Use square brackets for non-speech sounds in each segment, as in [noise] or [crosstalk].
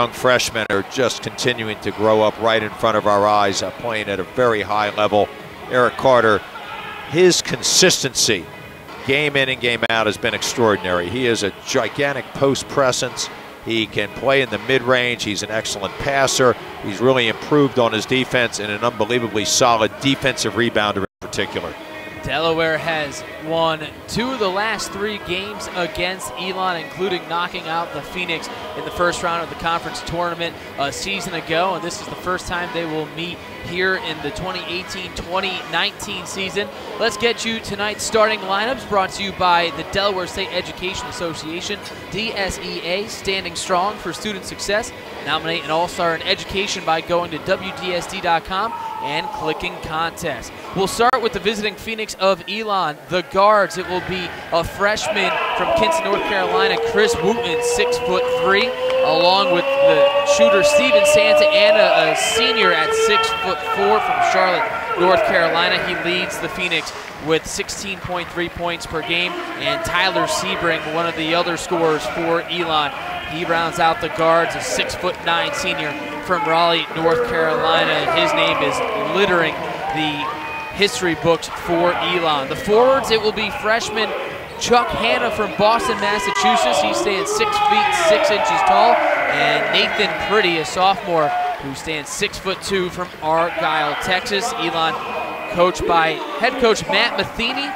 young freshmen are just continuing to grow up right in front of our eyes, uh, playing at a very high level. Eric Carter, his consistency, game in and game out, has been extraordinary. He is a gigantic post presence. He can play in the mid range. He's an excellent passer. He's really improved on his defense and an unbelievably solid defensive rebounder in particular. Delaware has won two of the last three games against Elon, including knocking out the Phoenix in the first round of the conference tournament a season ago. And this is the first time they will meet here in the 2018-2019 season. Let's get you tonight's starting lineups brought to you by the Delaware State Education Association, DSEA, standing strong for student success. Nominate an All-Star in Education by going to WDSD.com and clicking contest. We'll start with the visiting Phoenix of Elon, the guards. It will be a freshman from Kinston, North Carolina, Chris Wooten, six foot three, along with the shooter Steven Santa Ana, a senior at six foot four from Charlotte, North Carolina. He leads the Phoenix with 16.3 points per game, and Tyler Seibring, one of the other scorers for Elon. He rounds out the guards, a six foot nine senior from Raleigh, North Carolina. His name is littering the history books for Elon. The forwards, it will be freshman Chuck Hanna from Boston, Massachusetts. He stands six feet six inches tall, and Nathan Priddy, a sophomore, who stands six foot two from Argyle, Texas. Elon, coached by head coach Matt Matheny,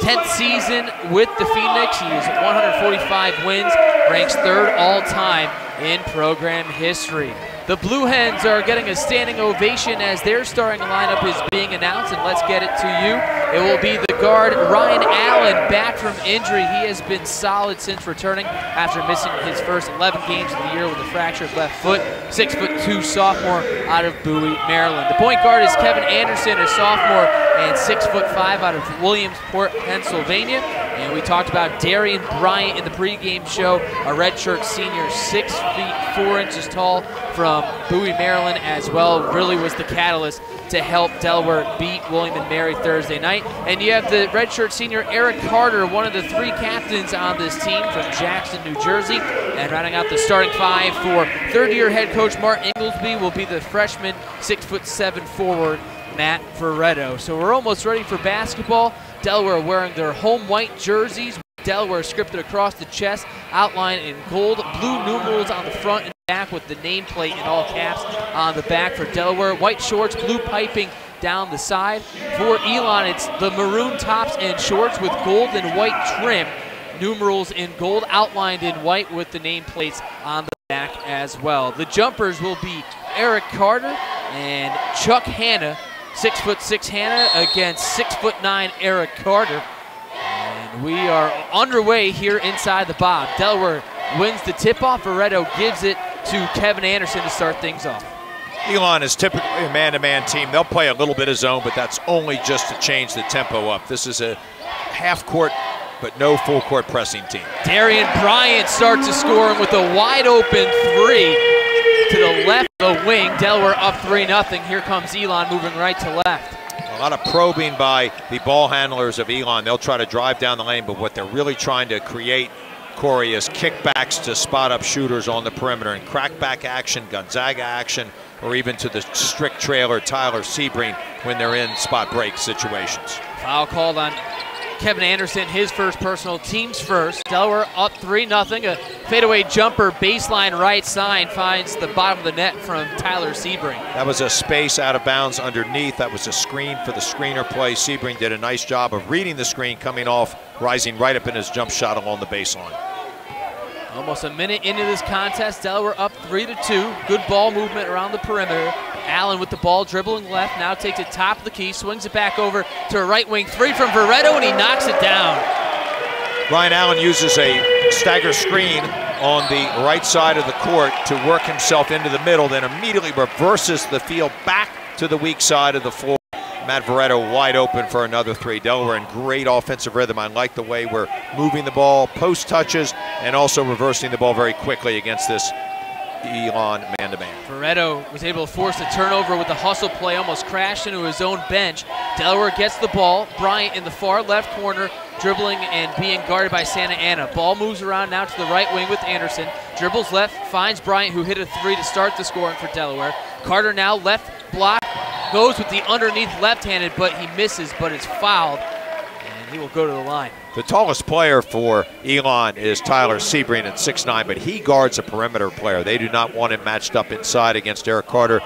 10th season with the Phoenix. He has 145 wins, ranks third all time in program history. The Blue Hens are getting a standing ovation as their starting lineup is being announced, and let's get it to you. It will be the guard Ryan Allen back from injury. He has been solid since returning after missing his first 11 games of the year with a fractured left foot. Six foot two sophomore out of Bowie, Maryland. The point guard is Kevin Anderson, a sophomore, and six foot five out of Williamsport, Pennsylvania. And we talked about Darian Bryant in the pregame show, a redshirt senior, six feet four inches tall from Um, Bowie, Maryland as well. Really was the catalyst to help Delaware beat William and Mary Thursday night. And you have the redshirt senior Eric Carter, one of the three captains on this team from Jackson, New Jersey. And rounding out the starting five for third-year head coach Mark Ingelsby will be the freshman, six foot seven forward Matt Veretto. So we're almost ready for basketball. Delaware wearing their home white jerseys. Delaware scripted across the chest, outlined in gold, blue numerals on the front and back with the nameplate in all caps on the back for Delaware. White shorts, blue piping down the side. For Elon, it's the maroon tops and shorts with gold and white trim. Numerals in gold outlined in white with the nameplates on the back as well. The jumpers will be Eric Carter and Chuck Hanna Six foot six Hanna against six foot nine Eric Carter. And we are underway here inside the Bob. Delaware wins the tip-off. Veretto gives it to Kevin Anderson to start things off. Elon is typically a man-to-man -man team. They'll play a little bit of zone, but that's only just to change the tempo up. This is a half-court but no full-court pressing team. Darian Bryant starts to score with a wide-open three to the left of the wing. Delaware up 3 0. Here comes Elon moving right to left. A lot of probing by the ball handlers of Elon. They'll try to drive down the lane, but what they're really trying to create, Corey, is kickbacks to spot up shooters on the perimeter and crackback action, Gonzaga action, or even to the strict trailer Tyler Seibring when they're in spot break situations. Foul called on Kevin Anderson, his first personal, teams first. Delaware up 3 0. A fadeaway jumper, baseline right side, finds the bottom of the net from Tyler Seibring. That was a space out of bounds underneath. That was a screen for the screener play. Seibring did a nice job of reading the screen, coming off, rising right up in his jump shot along the baseline. Almost a minute into this contest, Delaware up 3 to 2. Good ball movement around the perimeter. Allen with the ball, dribbling left, now takes it top of the key, swings it back over to a right wing three from Veretto, and he knocks it down. Ryan Allen uses a stagger screen on the right side of the court to work himself into the middle, then immediately reverses the field back to the weak side of the floor. Matt Veretto wide open for another three. Delaware in great offensive rhythm. I like the way we're moving the ball, post touches, and also reversing the ball very quickly against this Elon man-to-man. Veretto was able to force the turnover with the hustle play, almost crashed into his own bench. Delaware gets the ball. Bryant in the far left corner, dribbling and being guarded by Santa Ana. Ball moves around now to the right wing with Anderson. Dribbles left, finds Bryant, who hit a three to start the scoring for Delaware. Carter now left block, goes with the underneath left-handed, but he misses, but it's fouled, and he will go to the line. The tallest player for Elon is Tyler Seibring at 6'9", but he guards a perimeter player. They do not want him matched up inside against Eric Carter,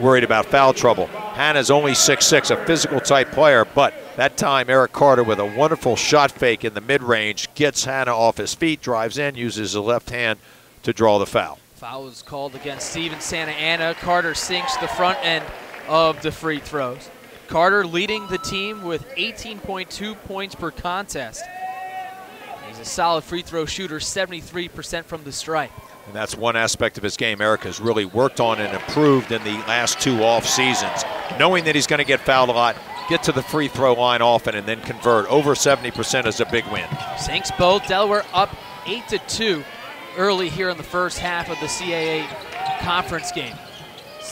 worried about foul trouble. Hannah's only 6'6", a physical type player, but that time Eric Carter with a wonderful shot fake in the mid-range gets Hannah off his feet, drives in, uses his left hand to draw the foul. Foul was called against Steven Santa Ana. Carter sinks the front end of the free throws. Carter leading the team with 18.2 points per contest. He's a solid free throw shooter, 73% from the stripe. And that's one aspect of his game Eric has really worked on and improved in the last two off seasons. Knowing that he's going to get fouled a lot, get to the free throw line often and then convert. Over 70% is a big win. Sinks both. Delaware up 8 to 2 early here in the first half of the CAA conference game.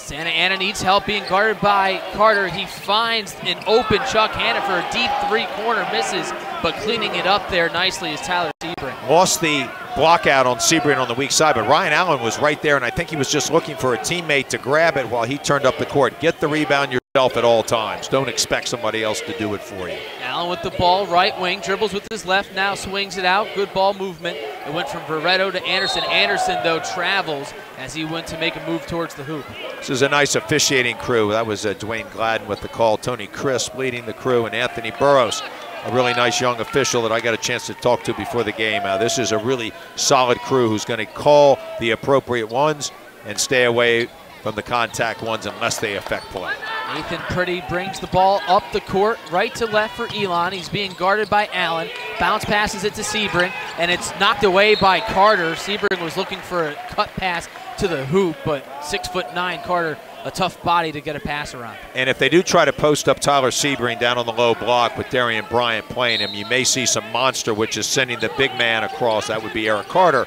Santa Ana needs help being guarded by Carter. He finds an open Chuck Hannah for a deep three corner, misses, but cleaning it up there nicely is Tyler Seibring. Lost the block out on Seibring on the weak side, but Ryan Allen was right there, and I think he was just looking for a teammate to grab it while he turned up the court. Get the rebound at all times. Don't expect somebody else to do it for you. Allen with the ball, right wing, dribbles with his left, now swings it out. Good ball movement. It went from Veretto to Anderson. Anderson, though, travels as he went to make a move towards the hoop. This is a nice officiating crew. That was uh, Dwayne Gladden with the call, Tony Crisp leading the crew, and Anthony Burrows, a really nice young official that I got a chance to talk to before the game. Uh, this is a really solid crew who's going to call the appropriate ones and stay away from the contact ones unless they affect play. Nathan Priddy brings the ball up the court, right to left for Elon. He's being guarded by Allen. Bounce passes it to Seibring, and it's knocked away by Carter. Seibring was looking for a cut pass to the hoop, but six foot nine Carter, a tough body to get a pass around. And if they do try to post up Tyler Seibring down on the low block with Darian Bryant playing him, you may see some monster, which is sending the big man across. That would be Eric Carter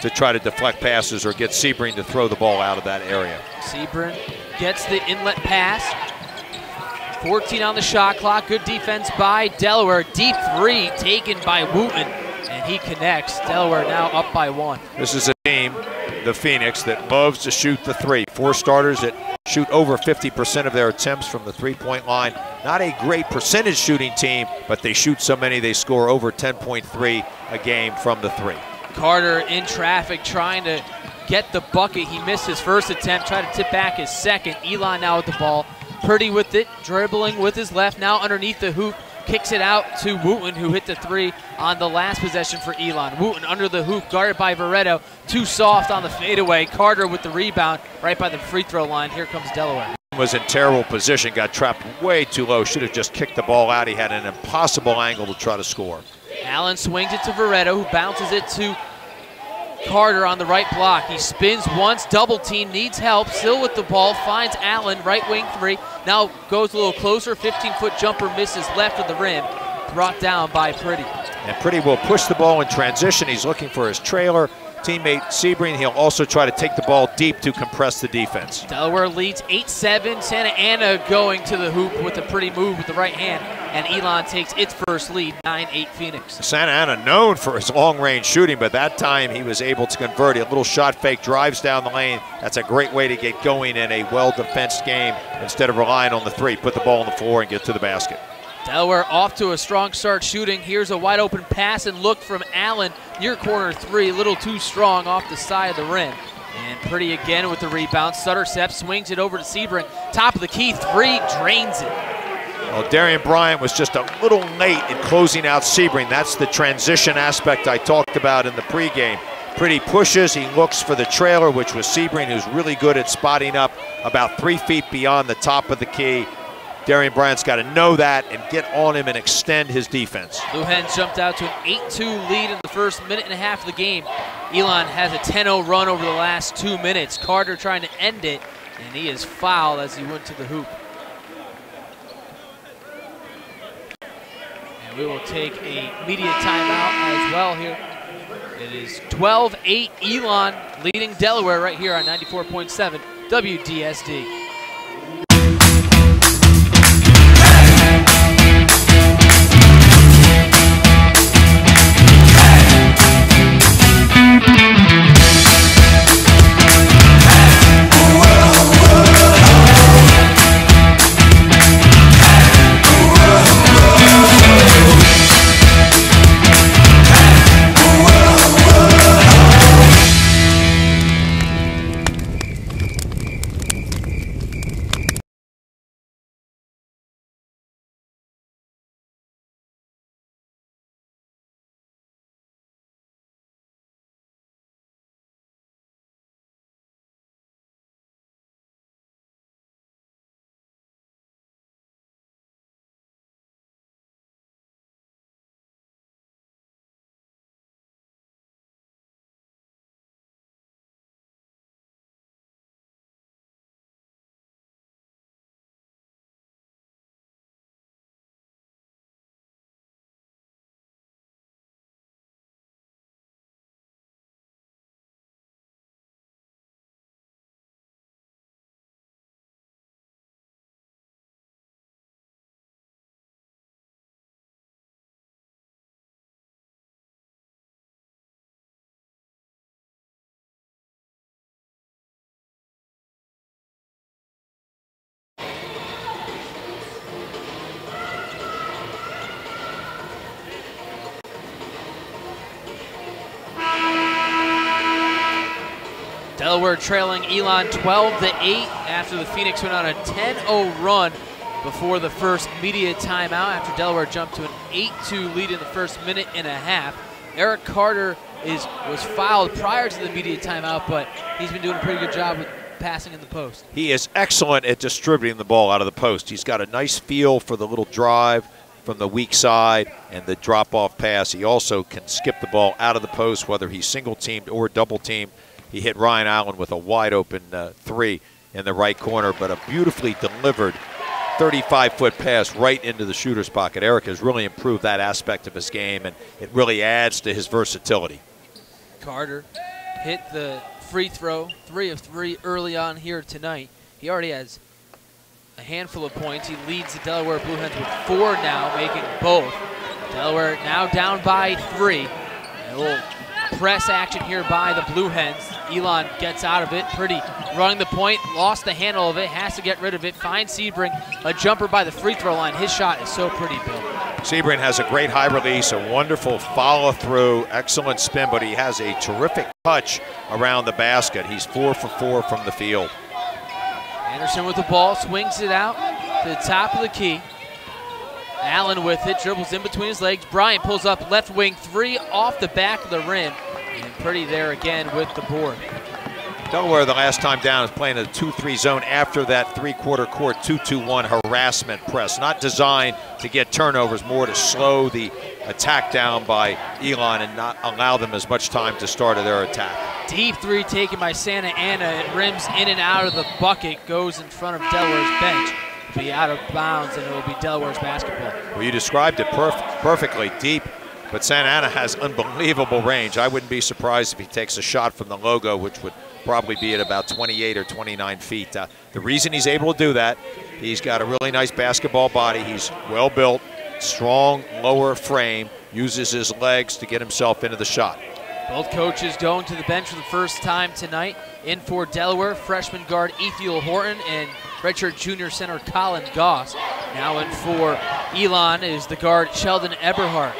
to try to deflect passes or get Seibring to throw the ball out of that area. Seibring gets the inlet pass. 14 on the shot clock. Good defense by Delaware. Deep three taken by Wooten, and he connects. Delaware now up by one. This is a team, the Phoenix, that loves to shoot the three. Four starters that shoot over 50% of their attempts from the three-point line. Not a great percentage shooting team, but they shoot so many they score over 10.3 a game from the three. Carter in traffic trying to get the bucket. He missed his first attempt, tried to tip back his second. Elon now with the ball. Priddy with it, dribbling with his left, now underneath the hoop, kicks it out to Wooten, who hit the three on the last possession for Elon. Wooten under the hoop, guarded by Veretto, too soft on the fadeaway. Carter with the rebound right by the free throw line. Here comes Delaware. Was in terrible position, got trapped way too low, should have just kicked the ball out. He had an impossible angle to try to score. Allen swings it to Veretto, who bounces it to Carter on the right block. He spins once, double team, needs help, still with the ball, finds Allen, right wing three. Now goes a little closer, 15 foot jumper misses left of the rim, brought down by Priddy. And Priddy will push the ball in transition. He's looking for his trailer teammate Sebring. He'll also try to take the ball deep to compress the defense. Delaware leads 8-7. Santa Ana going to the hoop with a pretty move with the right hand. And Elon takes its first lead, 9-8 Phoenix. Santa Ana known for his long-range shooting, but that time he was able to convert. A little shot fake, drives down the lane. That's a great way to get going in a well-defensed game instead of relying on the three. Put the ball on the floor and get to the basket. Delaware off to a strong start shooting. Here's a wide open pass and look from Allen near corner three, a little too strong off the side of the rim. And Priddy again with the rebound. Suttercept swings it over to Seibring. Top of the key, three, drains it. Well, Darian Bryant was just a little late in closing out Seibring. That's the transition aspect I talked about in the pregame. Priddy pushes, he looks for the trailer, which was Seibring, who's really good at spotting up about three feet beyond the top of the key. Darian Bryant's got to know that and get on him and extend his defense. Blue Hens jumped out to an 8-2 lead in the first minute and a half of the game. Elon has a 10-0 run over the last two minutes. Carter trying to end it, and he is fouled as he went to the hoop. We will take a media timeout as well here. It is 12-8 Elon leading Delaware right here on 94.7 WDSD. Delaware trailing Elon 12 to 8 after the Phoenix went on a 10-0 run before the first media timeout after Delaware jumped to an 8-2 lead in the first minute and a half. Eric Carter is was fouled prior to the media timeout, but he's been doing a pretty good job with passing in the post. He is excellent at distributing the ball out of the post. He's got a nice feel for the little drive from the weak side and the drop-off pass. He also can skip the ball out of the post, whether he's single-teamed or double-teamed he hit Ryan Allen with a wide open uh, three in the right corner, but a beautifully delivered 35 foot pass right into the shooter's pocket. Eric has really improved that aspect of his game, and it really adds to his versatility. Carter hit the free throw, three of three early on here tonight. He already has a handful of points. He leads the Delaware Blue Hens with four now, making both. Delaware now down by three. And little press action here by the Blue Hens. Elon gets out of it. Priddy running the point, lost the handle of it, has to get rid of it. Finds Seibring, a jumper by the free throw line. His shot is so pretty, Bill. Seibring has a great high release, a wonderful follow through, excellent spin, but he has a terrific touch around the basket. He's four for four from the field. Anderson with the ball, swings it out to the top of the key. Allen with it, dribbles in between his legs. Bryant pulls up left wing three off the back of the rim. And Priddy there again with the board. Delaware the last time down is playing a 2-3 zone after that three-quarter court 2-2-1 harassment press. Not designed to get turnovers, more to slow the attack down by Elon and not allow them as much time to start their attack. Deep three taken by Santa Ana. It rims in and out of the bucket, goes in front of Delaware's bench be out of bounds, and it will be Delaware's basketball. Well, you described it perf perfectly, deep, but Santa Ana has unbelievable range. I wouldn't be surprised if he takes a shot from the logo, which would probably be at about 28 or 29 feet. Uh, the reason he's able to do that, he's got a really nice basketball body. He's well built, strong lower frame, uses his legs to get himself into the shot. Both coaches going to the bench for the first time tonight. In for Delaware, freshman guard Ithiel Horton and redshirt junior center Collin Goss. Now in for Elon is the guard Sheldon Eberhardt.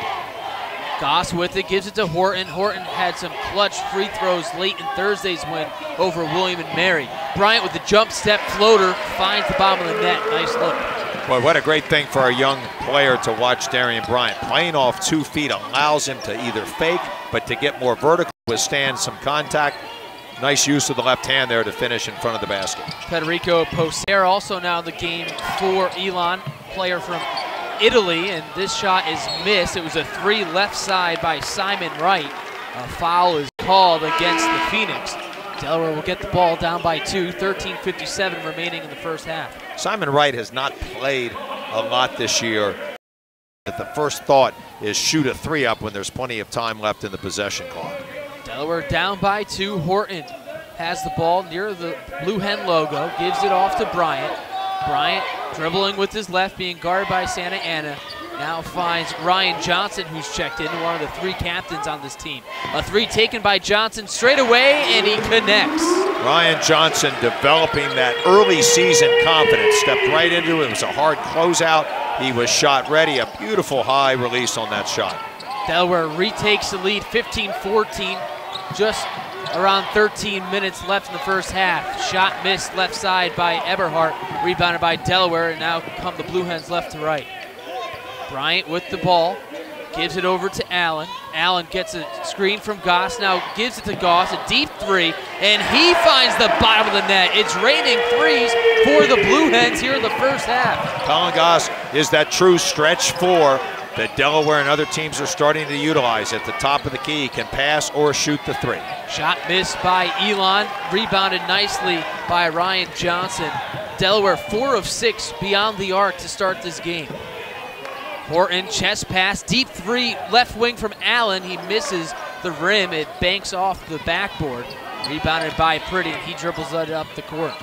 Goss with it, gives it to Horton. Horton had some clutch free throws late in Thursday's win over William and Mary. Bryant with the jump step floater finds the bottom of the net. Nice look. Boy, what a great thing for a young player to watch Darian Bryant. Playing off two feet allows him to either fake, but to get more vertical, withstand some contact. Nice use of the left hand there to finish in front of the basket. Federico Poser also now in the game for Elon, player from Italy, and this shot is missed. It was a three left side by Simon Wright. A foul is called against the Phoenix. Delaware will get the ball down by two, 13.57 remaining in the first half. Simon Wright has not played a lot this year. The first thought is shoot a three up when there's plenty of time left in the possession clock. Delaware down by two. Horton has the ball near the Blue Hen logo, gives it off to Bryant. Bryant dribbling with his left, being guarded by Santa Ana. Now finds Ryan Johnson, who's checked in, one of the three captains on this team. A three taken by Johnson straight away, and he connects. Ryan Johnson developing that early season confidence. Stepped right into it. It was a hard closeout. He was shot ready. A beautiful high release on that shot. Delaware retakes the lead 15-14. Just around 13 minutes left in the first half. Shot missed left side by Eberhardt, rebounded by Delaware, and now come the Blue Hens left to right. Bryant with the ball, gives it over to Allen. Allen gets a screen from Goss, now gives it to Goss, a deep three, and he finds the bottom of the net. It's raining threes for the Blue Hens here in the first half. Collin Goss is that true stretch four that Delaware and other teams are starting to utilize at the top of the key. Can pass or shoot the three. Shot missed by Elon, rebounded nicely by Ryan Johnson. Delaware four of six beyond the arc to start this game. Horton chest pass, deep three, left wing from Allen. He misses the rim. It banks off the backboard. Rebounded by Priddy. He dribbles it up the court.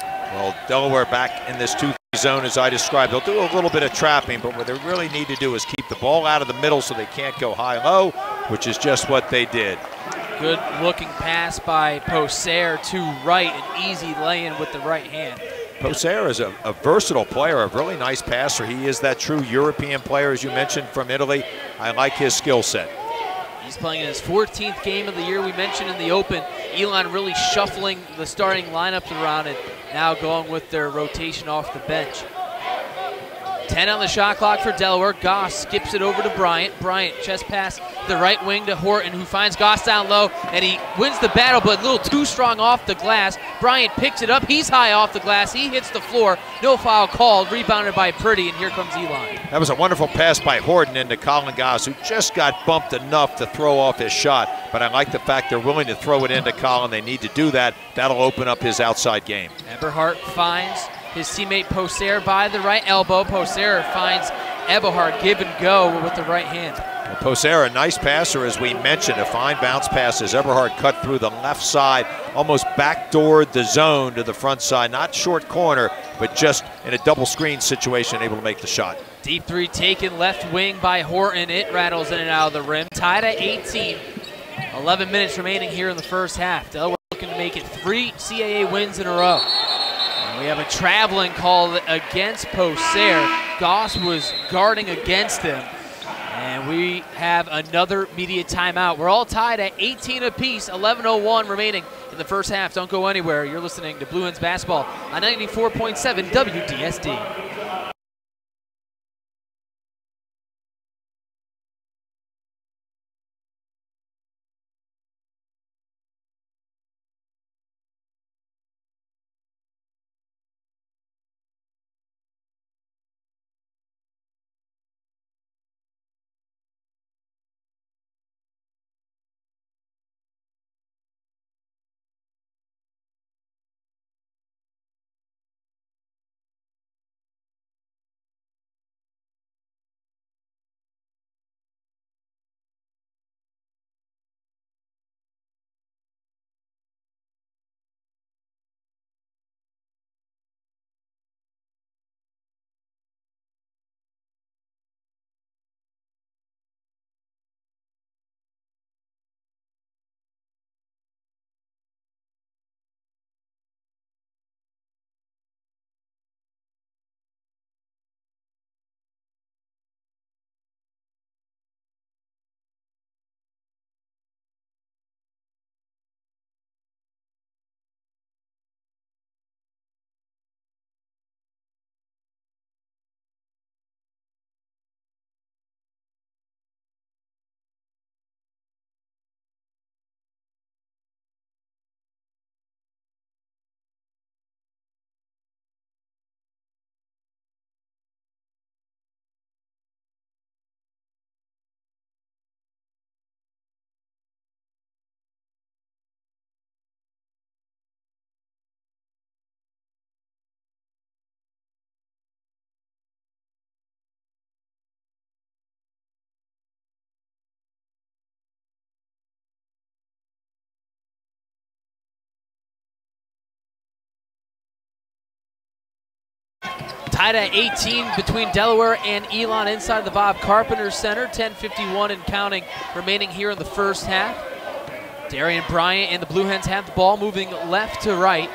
Well, Delaware back in this two zone as I described. They'll do a little bit of trapping, but what they really need to do is keep the ball out of the middle so they can't go high-low, which is just what they did. Good looking pass by Poser to right, an easy lay-in with the right hand. Poser is a, a, versatile player, a really nice passer. He is that true European player, as you mentioned, from Italy. I like his skill set. Playing in his 14th game of the year. We mentioned in the open, Elon really shuffling the starting lineups around and now going with their rotation off the bench. 10 on the shot clock for Delaware. Goss skips it over to Bryant. Bryant chest pass the right wing to Horton, who finds Goss down low, and he wins the battle, but a little too strong off the glass. Bryant picks it up. He's high off the glass. He hits the floor. No foul called. Rebounded by Priddy, and here comes Elon. That was a wonderful pass by Horton into Collin Goss, who just got bumped enough to throw off his shot. But I like the fact they're willing to throw it into Collin. They need to do that. That'll open up his outside game. Eberhardt finds his teammate Poser by the right elbow. Poser finds Eberhardt give and go with the right hand. Well, Poser, a nice passer, as we mentioned, a fine bounce pass as Eberhardt cut through the left side, almost backdoored the zone to the front side. Not short corner, but just in a double screen situation, able to make the shot. Deep three taken left wing by Horton. It rattles in and out of the rim. Tied at 18. 11 minutes remaining here in the first half. Delaware looking to make it three CAA wins in a row. We have a traveling call against Poser. Goss was guarding against him. And we have another media timeout. We're all tied at 18 apiece, 11.01 remaining in the first half. Don't go anywhere. You're listening to Blue Hens Basketball on 94.7 WDSD. Tied at 18 between Delaware and Elon inside the Bob Carpenter Center. 10:51 and counting remaining here in the first half. Darian Bryant and the Blue Hens have the ball moving left to right.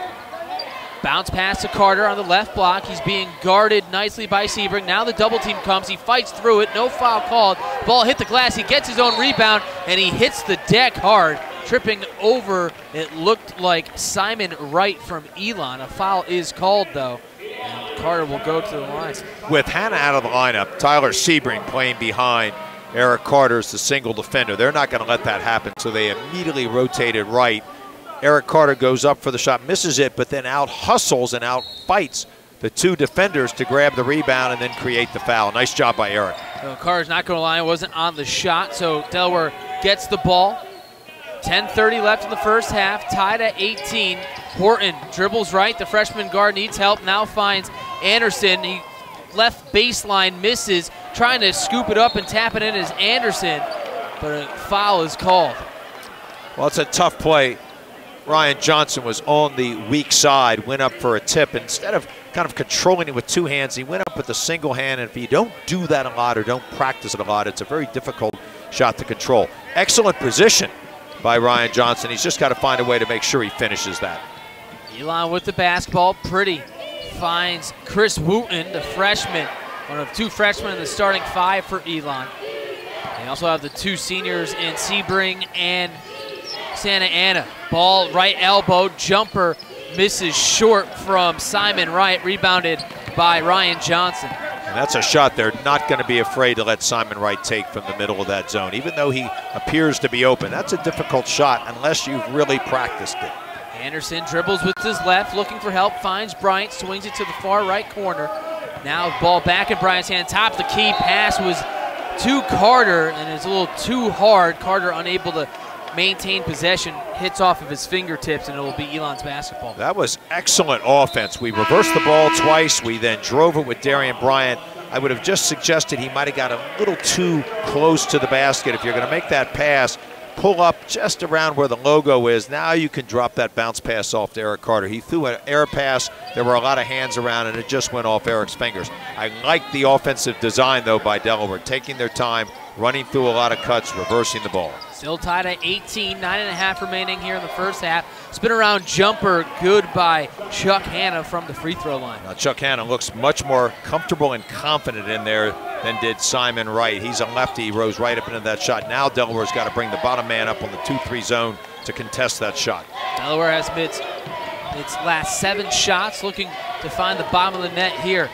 Bounce pass to Carter on the left block. He's being guarded nicely by Seibring. Now the double team comes. He fights through it. No foul called. Ball hit the glass. He gets his own rebound and he hits the deck hard, tripping over. It looked like Simon Wright from Elon. A foul is called though. And Carter will go to the line. With Hannah out of the lineup, Tyler Seibring playing behind Eric Carter is the single defender. They're not going to let that happen, so they immediately rotated right Eric Carter goes up for the shot, misses it, but then out hustles and out fights the two defenders to grab the rebound and then create the foul. Nice job by Eric. So Carter's not going to lie, wasn't on the shot, so Delaware gets the ball. 10.30 left in the first half, tied at 18. Horton dribbles right. The freshman guard needs help, now finds Anderson. He left baseline, misses, trying to scoop it up and tap it in as Anderson, but a foul is called. Well, it's a tough play Ryan Johnson was on the weak side, went up for a tip. Instead of kind of controlling it with two hands, he went up with a single hand. And if you don't do that a lot or don't practice it a lot, it's a very difficult shot to control. Excellent position by Ryan Johnson. He's just got to find a way to make sure he finishes that. Elon with the basketball. Priddy finds Chris Wooten, the freshman, one of two freshmen in the starting five for Elon. They also have the two seniors in Seibring and Santa Ana. Ball right elbow, jumper misses short from Simon Wright, rebounded by Ryan Johnson. And that's a shot they're not going to be afraid to let Simon Wright take from the middle of that zone, even though he appears to be open. That's a difficult shot unless you've really practiced it. Anderson dribbles with his left, looking for help, finds Bryant, swings it to the far right corner. Now ball back in Bryant's hand, top the key, pass was to Carter, and it's a little too hard. Carter unable to maintain possession, hits off of his fingertips, and it will be Elon's basketball. That was excellent offense. We reversed the ball twice. We then drove it with Darian Bryant. I would have just suggested he might have got a little too close to the basket. If you're going to make that pass, pull up just around where the logo is. Now you can drop that bounce pass off to Eric Carter. He threw an air pass. There were a lot of hands around, and it just went off Eric's fingers. I like the offensive design, though, by Delaware, taking their time, running through a lot of cuts, reversing the ball. Still tied at 18, nine and a half remaining here in the first half. Spin around jumper, good by Chuck Hanna from the free throw line. Now Chuck Hanna looks much more comfortable and confident in there than did Simon Wright. He's a lefty, he rose right up into that shot. Now Delaware's got to bring the bottom man up on the 2-3 zone to contest that shot. Delaware has its, its last seven shots, looking to find the bottom of the net here.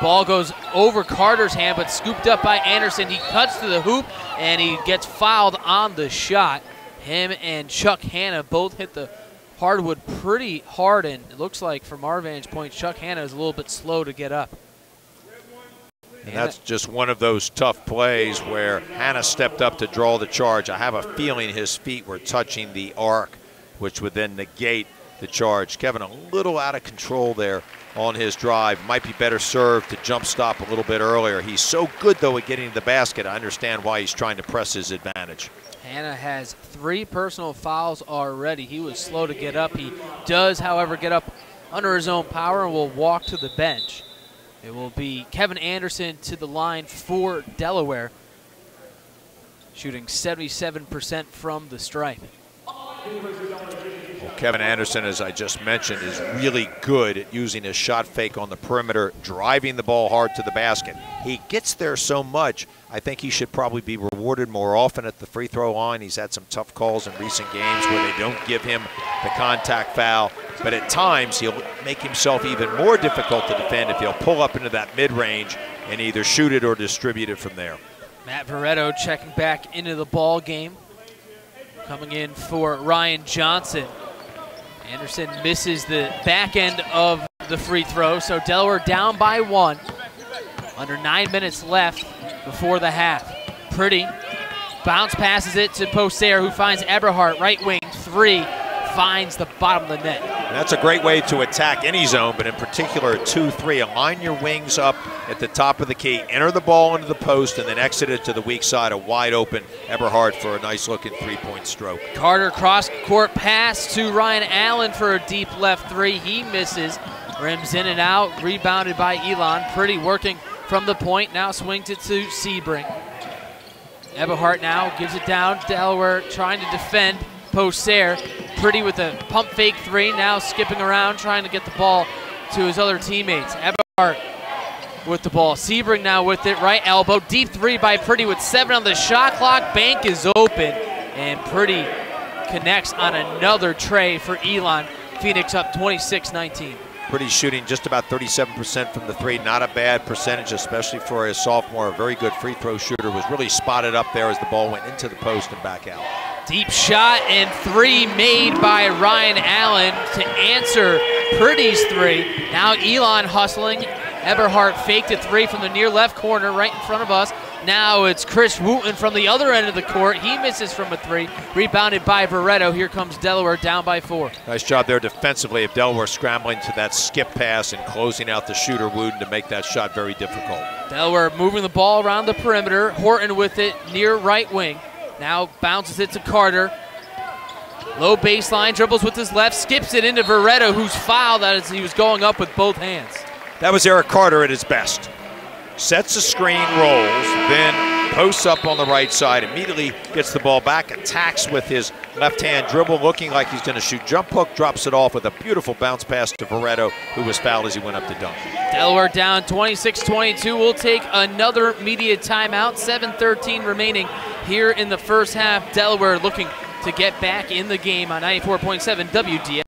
Ball goes over Carter's hand, but scooped up by Anderson. He cuts to the hoop, and he gets fouled on the shot. Him and Chuck Hanna both hit the hardwood pretty hard, and it looks like from our vantage point, Chuck Hanna is a little bit slow to get up. And that's just one of those tough plays where Hanna stepped up to draw the charge. I have a feeling his feet were touching the arc, which would then negate the charge. Kevin a little out of control there on his drive. Might be better served to jump stop a little bit earlier. He's so good, though, at getting to the basket. I understand why he's trying to press his advantage. Hannah has three personal fouls already. He was slow to get up. He does, however, get up under his own power and will walk to the bench. It will be Kevin Anderson to the line for Delaware, shooting 77% from the stripe. Kevin Anderson, as I just mentioned, is really good at using his shot fake on the perimeter, driving the ball hard to the basket. He gets there so much, I think he should probably be rewarded more often at the free throw line. He's had some tough calls in recent games where they don't give him the contact foul. But at times, he'll make himself even more difficult to defend if he'll pull up into that mid range and either shoot it or distribute it from there. Matt Veretto checking back into the ball game. Coming in for Ryan Johnson. Anderson misses the back end of the free throw, so Delaware down by one. Under nine minutes left before the half. Priddy bounce passes it to Poser, who finds Eberhardt, right wing, three, finds the bottom of the net. And that's a great way to attack any zone, but in particular 2-3. Align your wings up at the top of the key, enter the ball into the post, and then exit it to the weak side, a wide open Eberhardt for a nice looking three-point stroke. Carter cross-court pass to Ryan Allen for a deep left three. He misses. Rims in and out, rebounded by Elon. Priddy working from the point, now swings it to Seibring. Eberhardt now gives it down. Delaware trying to defend. Poser, Priddy with a pump fake three, now skipping around, trying to get the ball to his other teammates. Eberhardt with the ball. Seibring now with it, right elbow. Deep three by Priddy with seven on the shot clock. Bank is open, and Priddy connects on another tray for Elon. Phoenix up 26-19. Priddy shooting just about 37% from the three. Not a bad percentage, especially for a sophomore. A very good free throw shooter. Was really spotted up there as the ball went into the post and back out. Deep shot and three made by Ryan Allen to answer Priddy's three. Now Elon hustling. Eberhardt faked a three from the near left corner right in front of us. Now it's Chris Wooten from the other end of the court. He misses from a three. Rebounded by Veretto. Here comes Delaware down by four. Nice job there defensively of Delaware scrambling to that skip pass and closing out the shooter Wooten to make that shot very difficult. Delaware moving the ball around the perimeter. Horton with it near right wing. Now bounces it to Carter. Low baseline, dribbles with his left, skips it into Veretto, who's fouled as he was going up with both hands. That was Eric Carter at his best sets a screen, rolls, then posts up on the right side, immediately gets the ball back, attacks with his left hand dribble, looking like he's going to shoot jump hook, drops it off with a beautiful bounce pass to Veretto, who was fouled as he went up to dunk. Delaware down 26 22. We'll take another media timeout. 7 13 remaining here in the first half. Delaware looking to get back in the game on 94.7 WDS.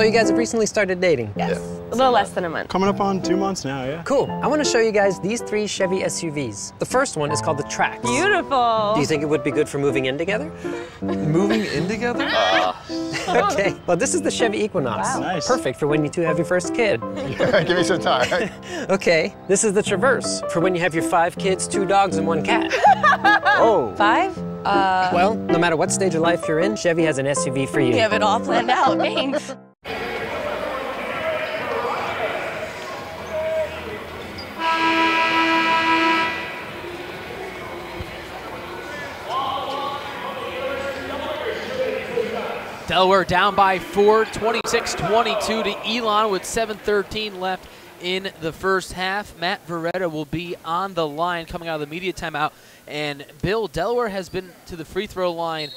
So you guys have recently started dating? Yes, a little less than a month. Coming up on two months now, yeah. Cool. I want to show you guys these three Chevy SUVs. The first one is called the Trax. Beautiful. Do you think it would be good for moving in together? Moving in together? Uh. [laughs] [laughs] okay. Well, this is the Chevy Equinox. Wow. Nice. Perfect for when you two have your first kid. [laughs] Give me some time. okay. This is the Traverse for when you have your five kids, two dogs, and one cat. oh. Five? Uh, well, no matter what stage of life you're in, Chevy has an SUV for you. You have it all planned out. Thanks. Delaware down by four, 26-22 to Elon with 7.13 left in the first half. Matt Veretto will be on the line coming out of the media timeout. And Bill, Delaware has been to the free throw line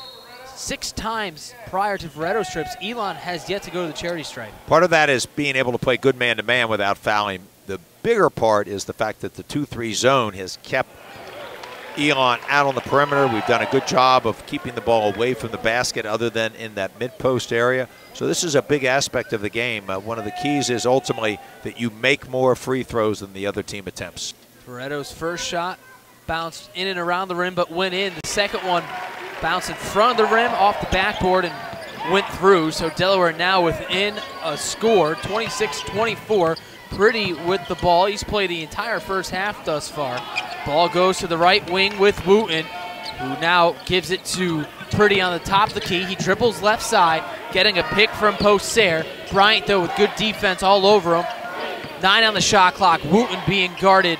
six times prior to Veretto's trips. Elon has yet to go to the charity stripe. Part of that is being able to play good man-to-man without fouling. The bigger part is the fact that the 2-3 zone has kept Elon out on the perimeter. We've done a good job of keeping the ball away from the basket other than in that mid-post area. So this is a big aspect of the game. Uh, one of the keys is ultimately that you make more free throws than the other team attempts. Veretto's first shot bounced in and around the rim but went in. The second one bounced in front of the rim off the backboard and went through. So Delaware now within a score, 26-24 Priddy with the ball. He's played the entire first half thus far. Ball goes to the right wing with Wooten, who now gives it to Priddy on the top of the key. He dribbles left side, getting a pick from Poser. Bryant, though, with good defense all over him. Nine on the shot clock. Wooten being guarded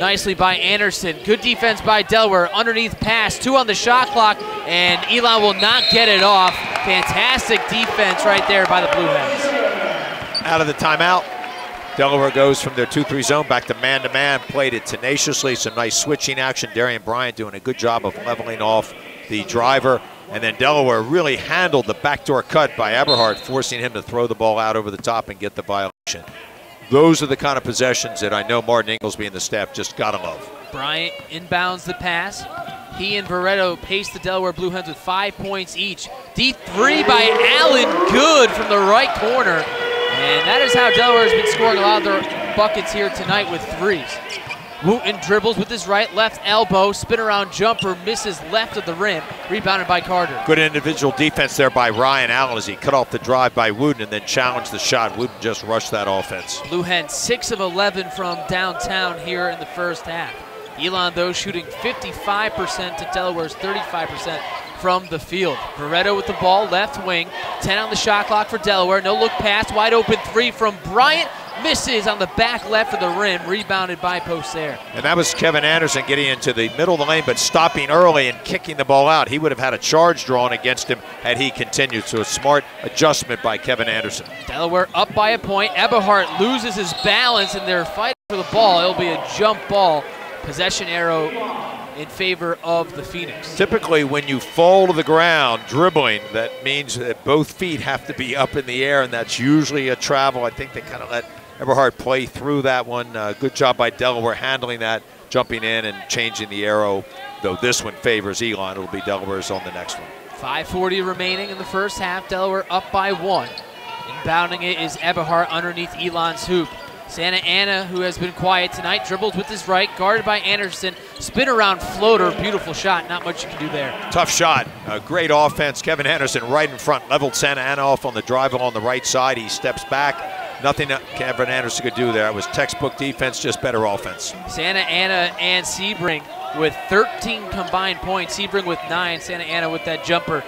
nicely by Anderson. Good defense by Delaware. Underneath pass, two on the shot clock, and Elon will not get it off. Fantastic defense right there by the Blue Hens. Out of the timeout, Delaware goes from their 2-3 zone back to man-to-man, played it tenaciously, some nice switching action. Darian Bryant doing a good job of leveling off the driver. And then Delaware really handled the backdoor cut by Eberhardt, forcing him to throw the ball out over the top and get the violation. those are the kind of possessions that I know Martin Ingelsby and the staff just gotta love. Bryant inbounds the pass. He and Veretto pace the Delaware Blue Hens with five points each. Deep three by Allen, good from the right corner. And that is how Delaware has been scoring a lot of their buckets here tonight with threes. Wooten dribbles with his right, left elbow, spin around jumper, misses left of the rim, rebounded by Carter. Good individual defense there by Ryan Allen as he cut off the drive by Wooten and then challenged the shot. Wooten just rushed that offense. Blue Hens 6 of 11 from downtown here in the first half. Elon, though, shooting 55% to Delaware's 35% from the field. Veretto with the ball, left wing, 10 on the shot clock for Delaware. No look pass, wide open three from Bryant. Misses on the back left of the rim, rebounded by Poser. And that was Kevin Anderson getting into the middle of the lane, but stopping early and kicking the ball out. He would have had a charge drawn against him had he continued. So a smart adjustment by Kevin Anderson. Delaware up by a point. Eberhardt loses his balance, and they're fighting for the ball. It'll be a jump ball. Possession arrow in favor of the Phoenix. Typically, when you fall to the ground dribbling, that means that both feet have to be up in the air, and that's usually a travel. I think they kind of let Eberhardt play through that one. Uh, good job by Delaware handling that, jumping in and changing the arrow. Though this one favors Elon, it'll be Delaware's on the next one. 5.40 remaining in the first half. Delaware up by one. Inbounding it is Eberhardt underneath Elon's hoop. Santa Ana, who has been quiet tonight, dribbles with his right, guarded by Anderson. Spin around floater, beautiful shot. Not much you can do there. Tough shot. A great offense. Kevin Anderson right in front, leveled Santa Ana off on the drive on the right side. He steps back. Nothing that Kevin Anderson could do there. It was textbook defense, just better offense. Santa Ana and Seibring with 13 combined points. Seibring with nine. Santa Ana with that jumper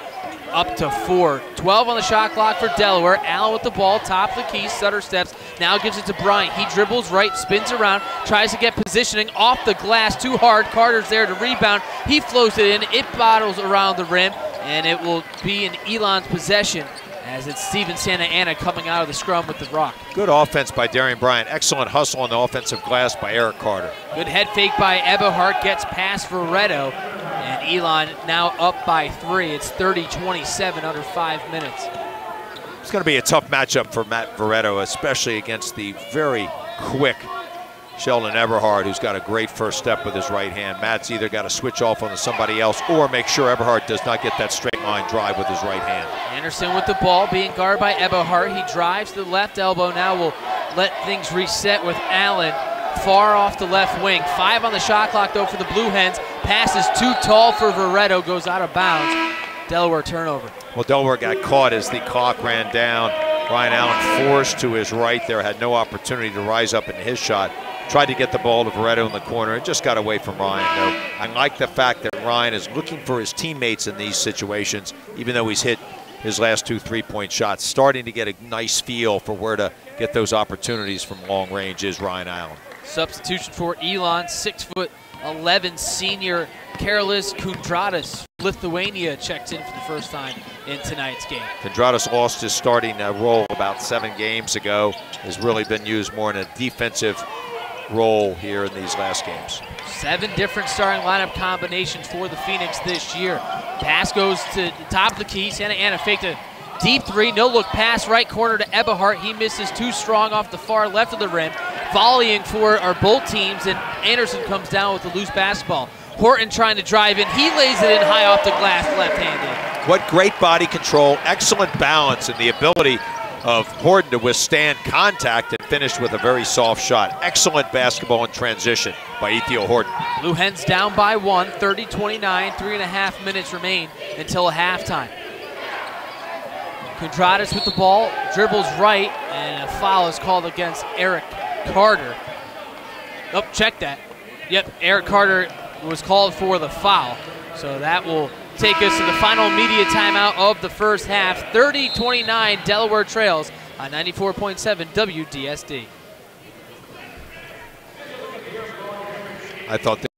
up to four. 12 on the shot clock for Delaware. Allen with the ball, top of the key, Sutter steps, now gives it to Bryant. He dribbles right, spins around, tries to get positioning off the glass, too hard. Carter's there to rebound. He flows it in, it bottles around the rim, and it will be in Elon's possession as it's Steven Santa Ana coming out of the scrum with the rock. Good offense by Darian Bryant. Excellent hustle on the offensive glass by Eric Carter. Good head fake by Eberhardt, gets past Veretto, and Elon now up by three. It's 30-27 under five minutes. It's going to be a tough matchup for Matt Veretto, especially against the very quick Sheldon Eberhardt, who's got a great first step with his right hand. Matt's either got to switch off onto somebody else or make sure Eberhardt does not get that straight line drive with his right hand. Anderson with the ball, being guarded by Eberhardt. He drives to the left elbow. Now will let things reset with Allen far off the left wing. Five on the shot clock, though, for the Blue Hens. Passes too tall for Veretto, goes out of bounds. Delaware turnover. Well, Delaware got caught as the clock ran down. Ryan Allen forced to his right there, had no opportunity to rise up in his shot. Tried to get the ball to Veretto in the corner. It just got away from Ryan, though. I like the fact that Ryan is looking for his teammates in these situations, even though he's hit his last two three-point shots. Starting to get a nice feel for where to get those opportunities from long range is Ryan Allen. Substitution for Elon, six foot 11 senior Karolis Kundratis, Lithuania, checked in for the first time in tonight's game. Kondratis lost his starting uh, role about seven games ago. Has really been used more in a defensive role here in these last games. Seven different starting lineup combinations for the Phoenix this year. Pass goes to the top of the key. Santa Ana faked a deep three, no look pass, right corner to Eberhardt. He misses too strong off the far left of the rim. Volleying for our both teams, and Anderson comes down with the loose basketball. Horton trying to drive in. He lays it in high off the glass, left-handed. What great body control, excellent balance, and the ability of Horton to withstand contact and finish with a very soft shot. Excellent basketball in transition by Ithiel Horton. Blue Hens down by one, 30-29, three and a half minutes remain until halftime. Kondratis with the ball, dribbles right, and a foul is called against Eric Carter. Oh, check that. Yep, Eric Carter was called for the foul. So that will take us to the final media timeout of the first half. 30-29 Delaware Trails on 94.7 WDSD. I thought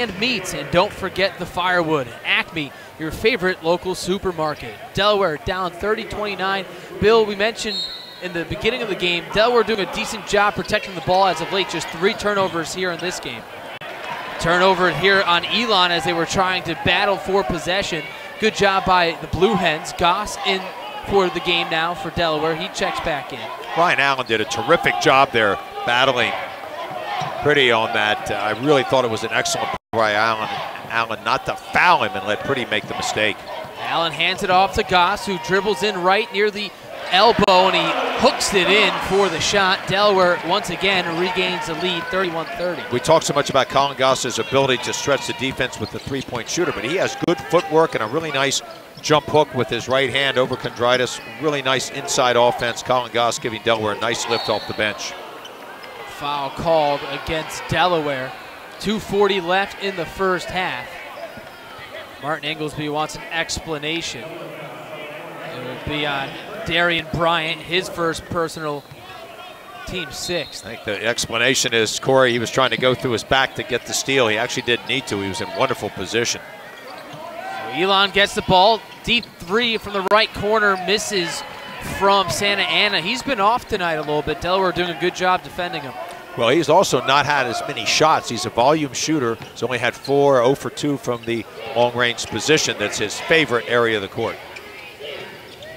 and meats. And don't forget the firewood. Acme, your favorite local supermarket. Delaware down 30 29. Bill, we mentioned in the beginning of the game, Delaware doing a decent job protecting the ball as of late. Just three turnovers here in this game. Turnover here on Elon as they were trying to battle for possession. Good job by the Blue Hens. Goss in for the game now for Delaware. He checks back in. Ryan Allen did a terrific job there battling Priddy on that. Uh, I really thought it was an excellent by Allen, Allen not to foul him and let Priddy make the mistake. Allen hands it off to Goss, who dribbles in right near the elbow and he hooks it in for the shot. Delaware once again regains the lead 31-30. We talk so much about Collin Goss's ability to stretch the defense with the three-point shooter, but he has good footwork and a really nice jump hook with his right hand over Kondritis. Really nice inside offense. Collin Goss giving Delaware a nice lift off the bench. Foul called against Delaware. 2.40 left in the first half. Martin Ingelsby wants an explanation. It will be on Darian Bryant, his first personal team sixth. I think the explanation is Corey, he was trying to go through his back to get the steal. He actually didn't need to. He was in wonderful position. So Elon gets the ball. Deep three from the right corner misses from Santa Ana. He's been off tonight a little bit. Delaware doing a good job defending him. Well, he's also not had as many shots. He's a volume shooter. He's only had four, 0 for 2 from the long-range position. That's his favorite area of the court.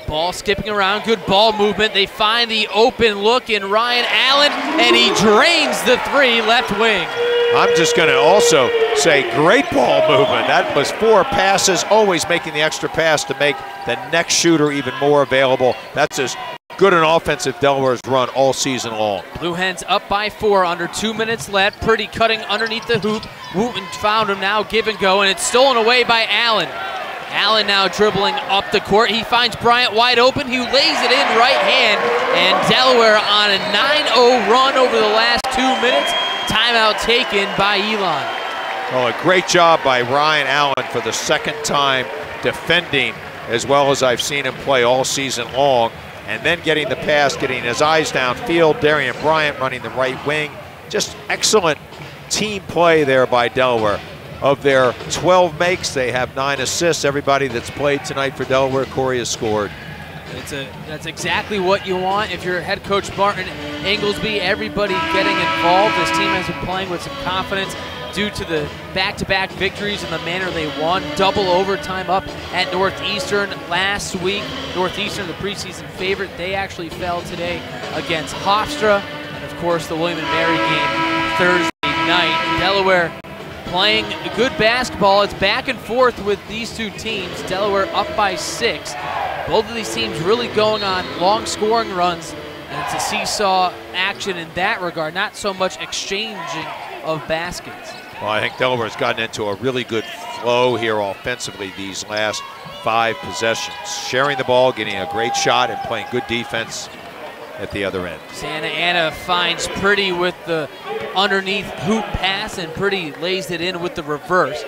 Ball skipping around, good ball movement. They find the open look in Ryan Allen, and he drains the three left wing. I'm just going to also say great ball movement. That was four passes, always making the extra pass to make the next shooter even more available. That's as good an offensive Delaware's run all season long. Blue Hens up by four, under two minutes left. Priddy cutting underneath the hoop. Wooten found him now, give and go, and it's stolen away by Allen. Allen now dribbling up the court. He finds Bryant wide open. He lays it in right hand, and Delaware on a 9-0 run over the last two minutes. Timeout taken by Elon. Oh, a great job by Ryan Allen for the second time defending as well as I've seen him play all season long. And then getting the pass, getting his eyes downfield. Darian Bryant running the right wing. Just excellent team play there by Delaware. Of their 12 makes, they have nine assists. Everybody that's played tonight for Delaware, Corey has scored. It's a, that's exactly what you want if you're head coach Martin Ingelsby. Everybody getting involved. This team has been playing with some confidence due to the back-to-back victories and the manner they won. Double overtime up at Northeastern last week. Northeastern, the preseason favorite, they actually fell today against Hofstra. And of course, the William & Mary game Thursday night. Delaware playing good basketball. It's back and forth with these two teams. Delaware up by six. Both of these teams really going on long scoring runs. And it's a seesaw action in that regard, not so much exchanging of baskets. Well, I think Delaware's gotten into a really good flow here offensively these last five possessions. Sharing the ball, getting a great shot, and playing good defense at the other end. Santa Ana finds Priddy with the underneath hoop pass, and Priddy lays it in with the reverse.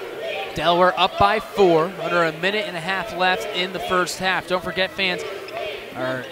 Delaware up by four, under a minute and a half left in the first half. Don't forget, fans, our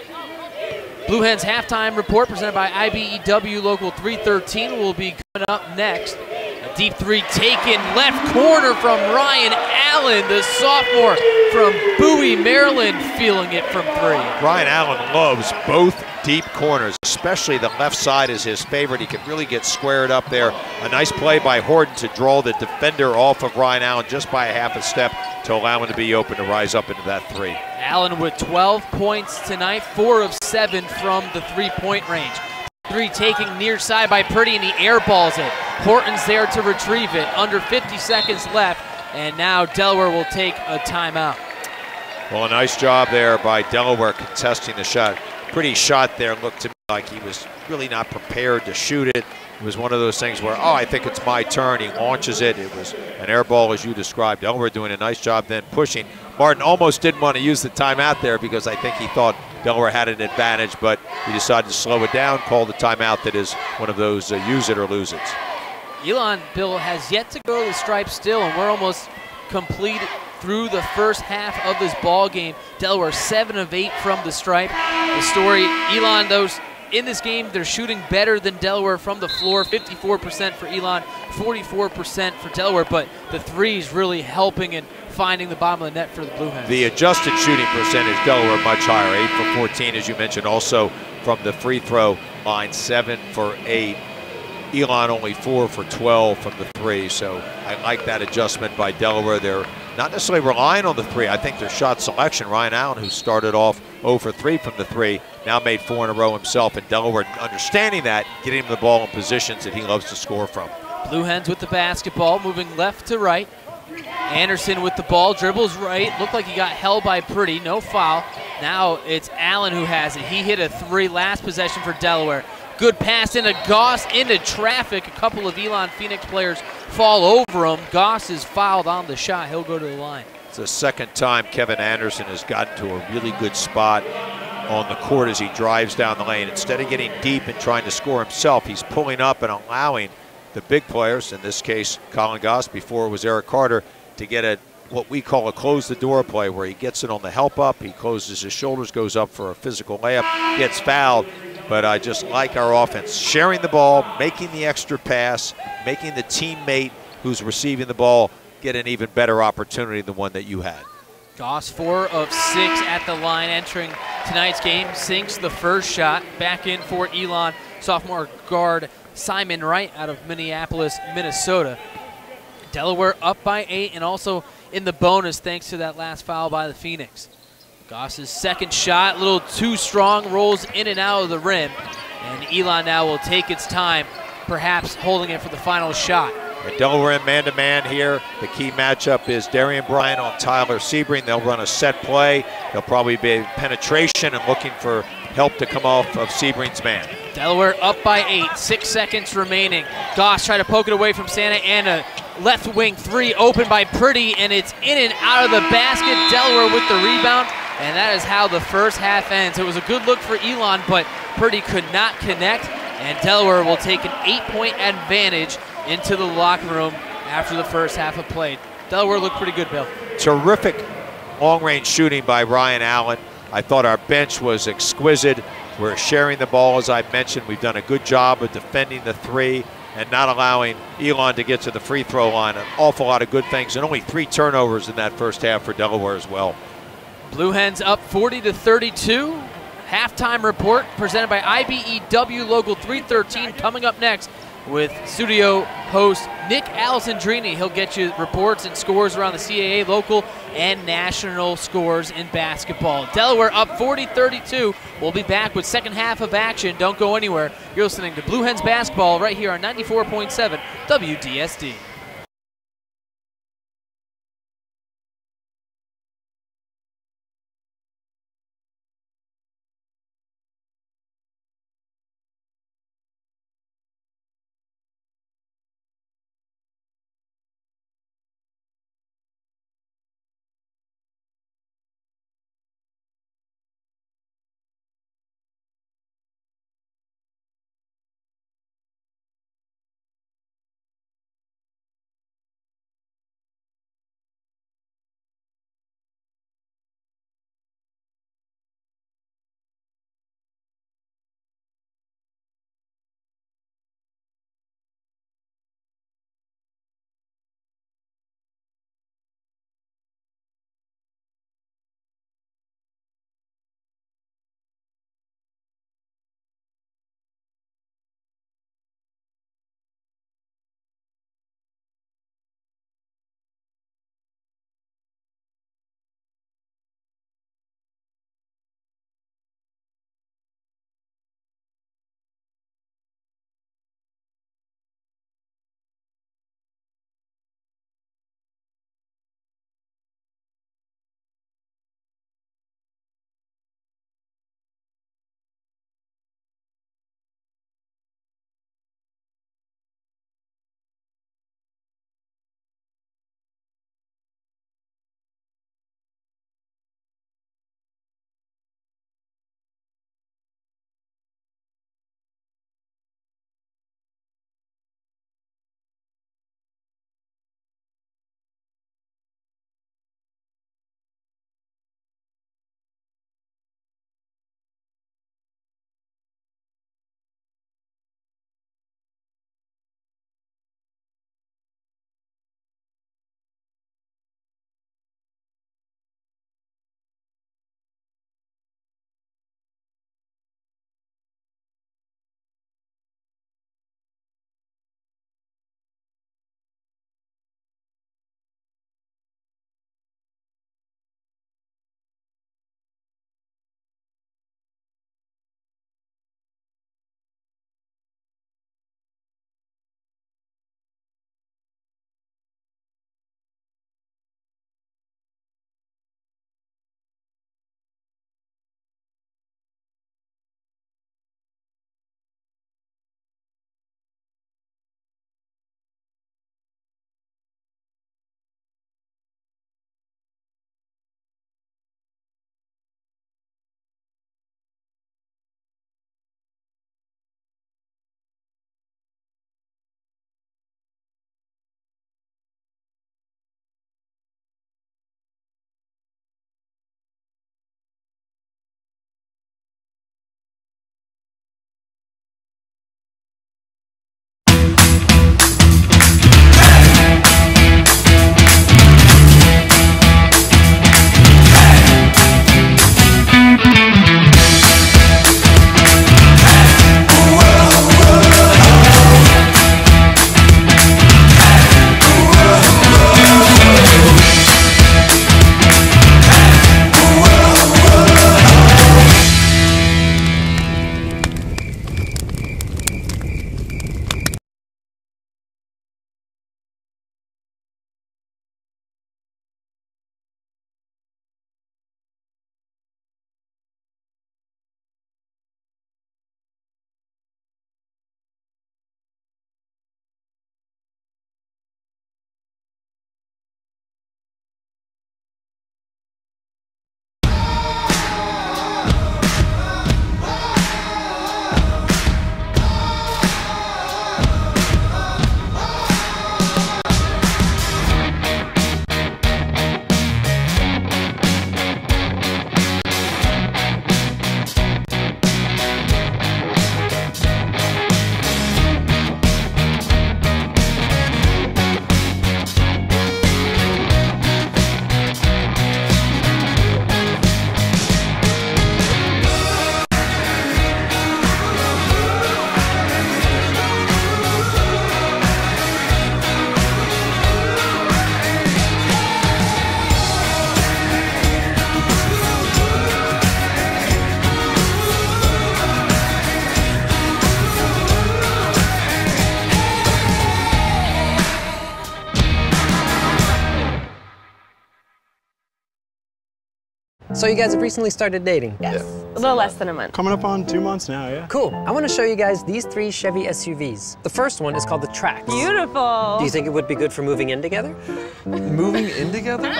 Blue Hens halftime report presented by IBEW Local 313 will be coming up next. A deep three taken left corner from Ryan Allen, the sophomore from Bowie, Maryland, feeling it from three. Ryan Allen loves both deep corners, especially the left side is his favorite. He can really get squared up there. A nice play by Horton to draw the defender off of Ryan Allen just by a half a step to allow him to be open to rise up into that three. Allen with 12 points tonight, four of seven from the three-point range. Three taking near side by Priddy, and he airballs it. Horton's there to retrieve it. Under 50 seconds left, and now Delaware will take a timeout. Well, a nice job there by Delaware contesting the shot. Priddy shot there looked to me like he was really not prepared to shoot it. It was one of those things where, oh, I think it's my turn. He launches it. It was an air ball, as you described. Delaware doing a nice job then pushing. Martin almost didn't want to use the timeout there because I think he thought Delaware had an advantage, but he decided to slow it down, call the timeout that is one of those uh, use it or lose it. Elon Bill has yet to go to the stripe still, and we're almost complete through the first half of this ball game. Delaware seven of eight from the stripe. The story, Elon, those in this game, they're shooting better than Delaware from the floor 54% for Elon, 44% for Delaware, but the threes really helping and finding the bottom of the net for the Blue Hens. The adjusted shooting percentage, Delaware much higher, 8 for 14, as you mentioned. Also from the free throw line, 7 for 8. Elon only 4 for 12 from the three. So I like that adjustment by Delaware. They're not necessarily relying on the three. I think their shot selection, Ryan Allen, who started off 0 for 3 from the three, now made four in a row himself. And Delaware, understanding that, getting him the ball in positions that he loves to score from. Blue Hens with the basketball, moving left to right. Anderson with the ball, dribbles right. Looked like he got held by Priddy, no foul. Now it's Allen who has it. He hit a three last possession for Delaware. Good pass into Goss into traffic. A couple of Elon Phoenix players fall over him. Goss is fouled on the shot. He'll go to the line. It's the second time Kevin Anderson has gotten to a really good spot on the court as he drives down the lane. Instead of getting deep and trying to score himself, he's pulling up and allowing the big players, in this case Collin Goss, before it was Eric Carter, to get a what we call a close the door play where he gets it on the help up, he closes his shoulders, goes up for a physical layup, gets fouled. But I just like our offense sharing the ball, making the extra pass, making the teammate who's receiving the ball get an even better opportunity than one that you had. Goss, four of six at the line entering tonight's game. Sinks the first shot. Back in for Elon, sophomore guard Simon Wright out of Minneapolis, Minnesota. Delaware up by eight and also in the bonus thanks to that last foul by the Phoenix. Goss's second shot, a little too strong, rolls in and out of the rim. And Elon now will take its time, perhaps holding it for the final shot. And Delaware man-to-man here. The key matchup is Darian Bryant on Tyler Seibring. They'll run a set play. They'll probably be penetration and looking for help to come off of Seibring's man. Delaware up by eight, six seconds remaining. Goss try to poke it away from Santa Ana. Left wing three open by Priddy, and it's in and out of the basket. Delaware with the rebound, and that is how the first half ends. It was a good look for Elon, but Priddy could not connect, and Delaware will take an eight-point advantage into the locker room after the first half of play. Delaware looked pretty good, Bill. Terrific long-range shooting by Ryan Allen. I thought our bench was exquisite. We're sharing the ball, as I mentioned. We've done a good job of defending the three and not allowing Elon to get to the free throw line. An awful lot of good things, and only three turnovers in that first half for Delaware as well. Blue Hens up 40 to 32. Halftime report presented by IBEW Local 313 coming up next with studio host Nick Alessandrini. He'll get you reports and scores around the CAA local and national scores in basketball. Delaware up 40-32. We'll be back with second half of action. Don't go anywhere. You're listening to Blue Hens basketball right here on 94.7 WDSD. So you guys have recently started dating? Yes. A little less than a month. Coming up on two months now, yeah. Cool. I want to show you guys these three Chevy SUVs. The first one is called the Trax. Beautiful. Do you think it would be good for moving in together? Moving in together? [laughs]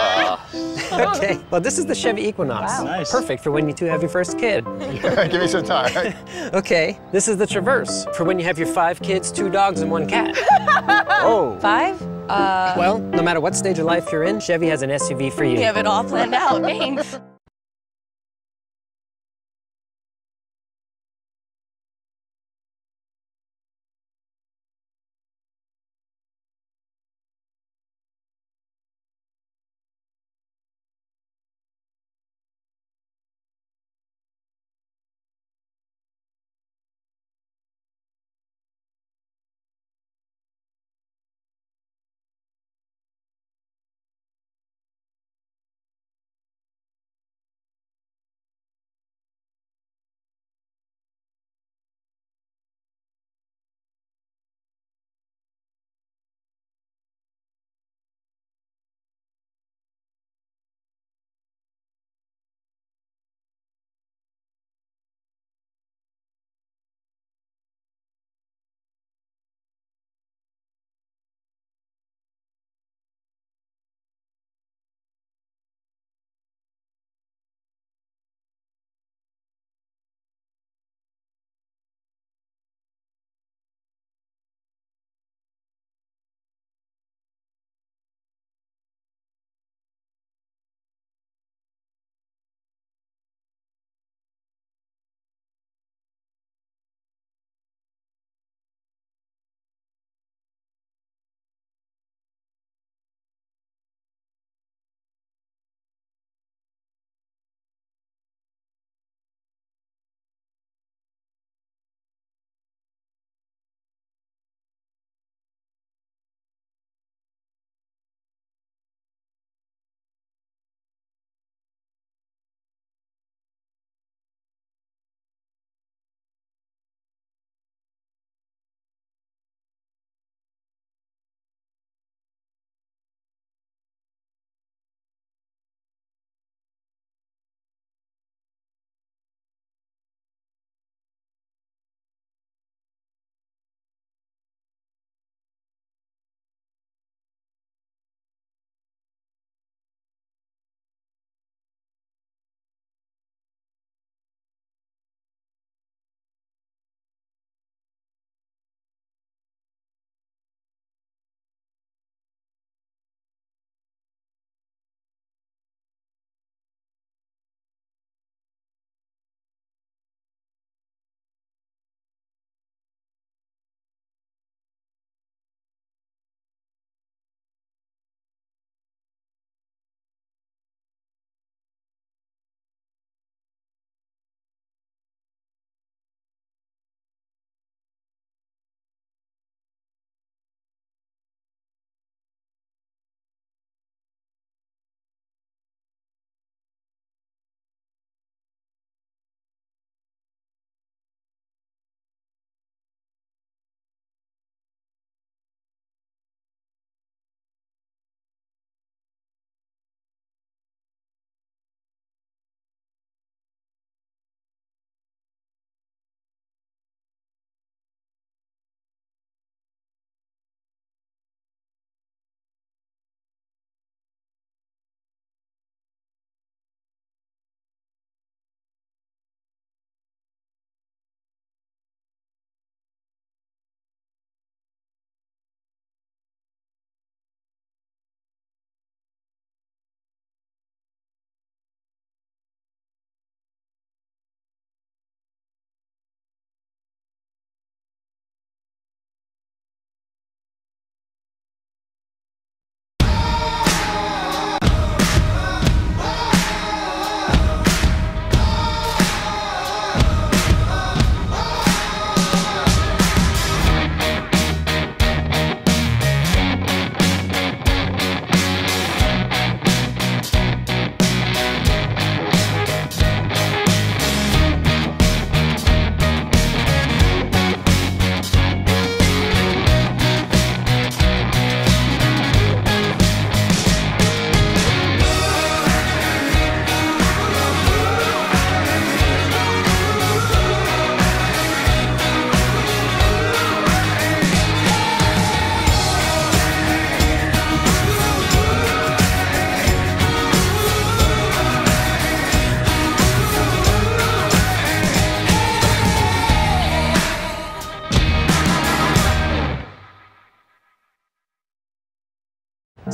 okay. Well, this is the Chevy Equinox. Wow. Nice. Perfect for when you two have your first kid. [laughs] Give me some time. [laughs] Okay. This is the Traverse for when you have your five kids, two dogs, and one cat. Oh. Five? Uh, well, no matter what stage of life you're in, Chevy has an SUV for you. we have it all planned out. Thanks.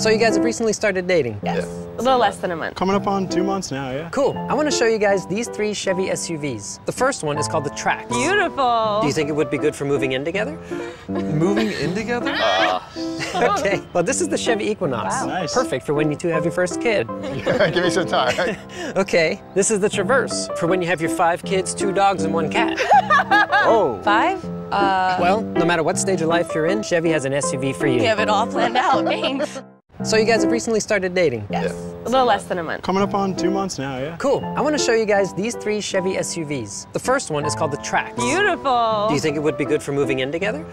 So you guys have recently started dating? Yes. A little less than a month. Coming up on two months now, yeah. Cool. I want to show you guys these three Chevy SUVs. The first one is called the Trax. Beautiful. Do you think it would be good for moving in together? Moving in together? [laughs] [laughs] Okay. Well, this is the Chevy Equinox. Wow. Nice. Perfect for when you two have your first kid. [laughs] Give me some time. Okay. This is the Traverse for when you have your five kids, two dogs, and one cat. Oh. Five? Uh, Well, no matter what stage of life you're in, Chevy has an SUV for you. we have it all planned out. Thanks. So you guys have recently started dating? Yes. A little less than a month. Coming up on two months now, yeah. Cool. I want to show you guys these three Chevy SUVs. The first one is called the Trax. Beautiful. Do you think it would be good for moving in together?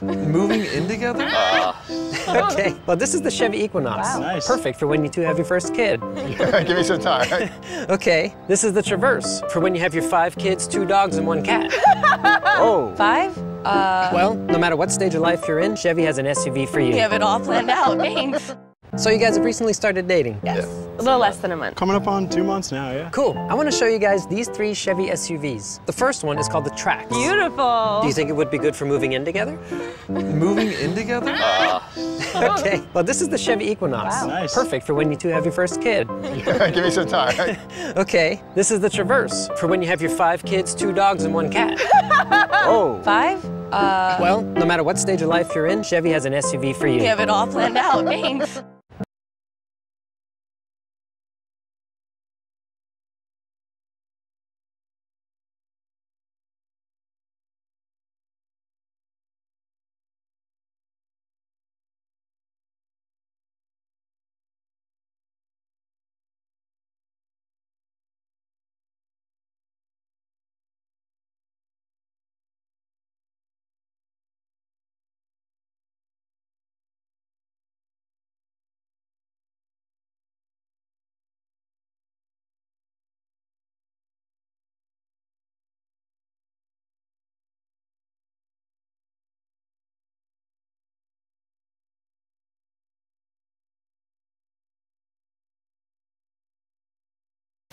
Moving in together? [laughs] [laughs] Okay. Well, this is the Chevy Equinox. Wow. Nice. Perfect for when you two have your first kid. [laughs] Give me some time. Okay. This is the Traverse for when you have your five kids, two dogs, and one cat. Oh. Five? Uh, Well, no matter what stage of life you're in, Chevy has an SUV for you. we have it all planned out. Thanks. So you guys have recently started dating? Yes. A little less than a month. Coming up on two months now, yeah. Cool. I want to show you guys these three Chevy SUVs. The first one is called the Trax. Beautiful. Do you think it would be good for moving in together? [laughs] Moving in together? [laughs] [laughs] Okay. Well, this is the Chevy Equinox. Wow. Nice. Perfect for when you two have your first kid. Give me some time. Okay. This is the Traverse for when you have your five kids, two dogs, and one cat. Oh. Five? Uh, Well, no matter what stage of life you're in, Chevy has an SUV for you. we have it all planned out. Thanks.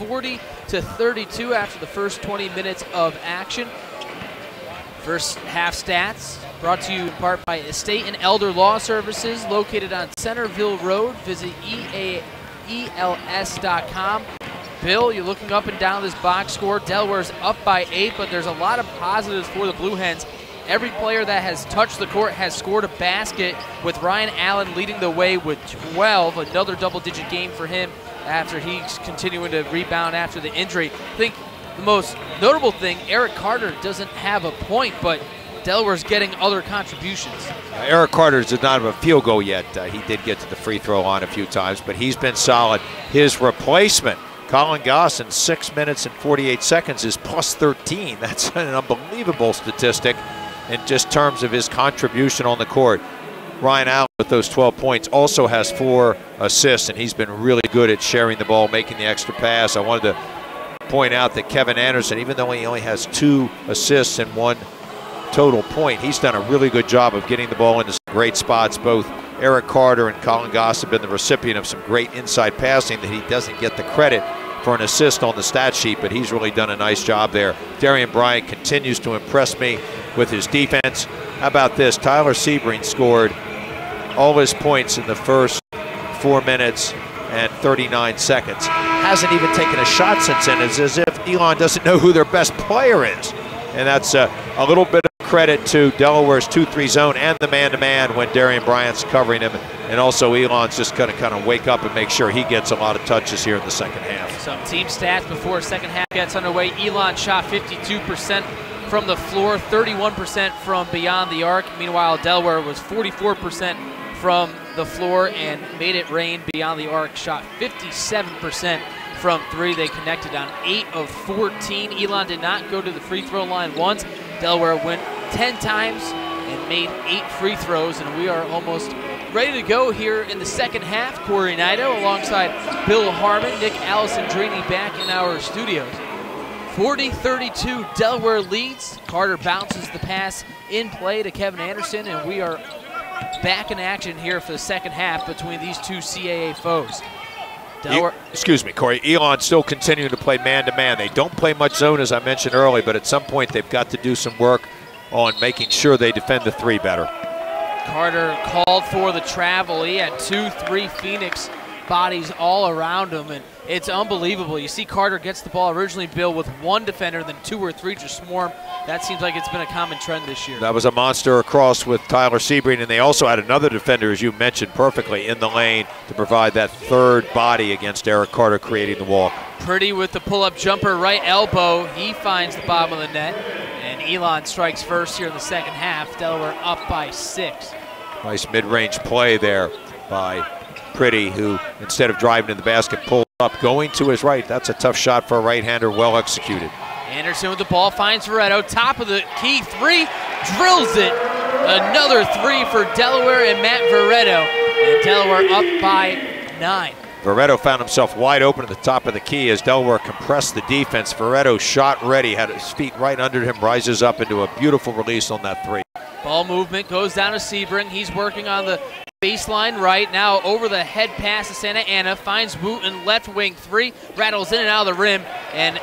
Forty to 32 after the first 20 minutes of action. First half stats brought to you in part by Estate and Elder Law Services located on Centerville Road. Visit EAELS.com. Bill, you're looking up and down this box score. Delaware's up by eight, but there's a lot of positives for the Blue Hens. Every player that has touched the court has scored a basket, with Ryan Allen leading the way with 12. Another double digit game for him after he's continuing to rebound after the injury. I think the most notable thing, Eric Carter doesn't have a point, but Delaware's getting other contributions. Uh, Eric Carter does not have a field goal yet. Uh, he did get to the free throw line a few times, but he's been solid. His replacement, Collin Goss, in six minutes and 48 seconds is plus 13. [laughs] That's an unbelievable statistic in just terms of his contribution on the court. Ryan Allen with those 12 points also has four assists, and he's been really good at sharing the ball, making the extra pass. I wanted to point out that Kevin Anderson, even though he only has two assists and one total point, he's done a really good job of getting the ball into great spots. Both Eric Carter and Collin Goss have been the recipient of some great inside passing that he doesn't get the credit for an assist on the stat sheet, but he's really done a nice job there. Darian Bryant continues to impress me with his defense. How about this? Tyler Seibring scored all his points in the first four minutes and 39 seconds. Hasn't even taken a shot since then. It's as if Elon doesn't know who their best player is. And that's uh, a little bit of credit to Delaware's 2-3 zone and the man-to-man when Darian Bryant's covering him. And also Elon's just going to kind of wake up and make sure he gets a lot of touches here in the second half. Some team stats before second half gets underway. Elon shot 52% from the floor, 31% from beyond the arc. Meanwhile, Delaware was 44% from the floor and made it rain beyond the arc. Shot 57% from three. They connected on 8 of 14. Elon did not go to the free throw line once. Delaware went 10 times and made 8 free throws, and we are almost ready to go here in the second half. Corey Nido alongside Bill Harmon, Nick Alessandrini back in our studios. 40-32, Delaware leads. Carter bounces the pass in play to Kevin Anderson, and we are back in action here for the second half between these two CAA foes. Delaware, excuse me, Corey. Elon still continuing to play man to man. They don't play much zone, as I mentioned earlier, but at some point they've got to do some work on making sure they defend the three better. Carter called for the travel. He had two, three Phoenix bodies all around him, and it's unbelievable. You see Carter gets the ball originally, Bill, with one defender, then two or three just swarm. That seems like it's been a common trend this year. That was a monster across with Tyler Seibring, and they also had another defender, as you mentioned perfectly, in the lane to provide that third body against Eric Carter creating the walk. Priddy with the pull-up jumper, right elbow. He finds the bottom of the net, and Elon strikes first here in the second half. Delaware up by six. Nice mid-range play there by Priddy, who instead of driving to the basket, pulled up, going to his right. That's a tough shot for a right-hander, well executed. Anderson with the ball finds Veretto, top of the key three, drills it. Another three for Delaware and Matt Veretto, and Delaware up by nine. Veretto found himself wide open at the top of the key as Delaware compressed the defense. Veretto shot ready, had his feet right under him, rises up into a beautiful release on that three. Ball movement goes down to Seibring. He's working on the baseline right. Now over the head pass to Santa Ana. Finds Wooten left wing three. Rattles in and out of the rim. And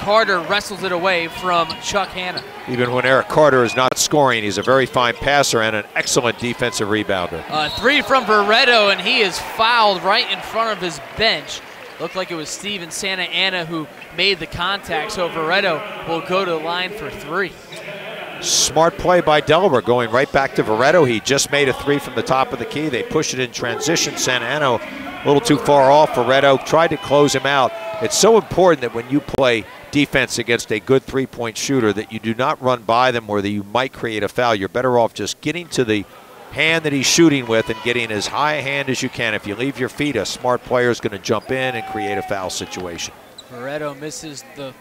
Carter wrestles it away from Chuck Hanna. Even when Eric Carter is not scoring, he's a very fine passer and an excellent defensive rebounder. Uh, three from Veretto, and he is fouled right in front of his bench. Looked like it was Steven Santa Ana who made the contact, so Veretto will go to the line for three. Smart play by Delaware going right back to Veretto. He just made a three from the top of the key. They push it in transition. Santa Ana a little too far off. Veretto tried to close him out. It's so important that when you play defense against a good three-point shooter that you do not run by them or that you might create a foul. You're better off just getting to the hand that he's shooting with and getting as high a hand as you can. If you leave your feet, a smart player is going to jump in and create a foul situation. Veretto misses the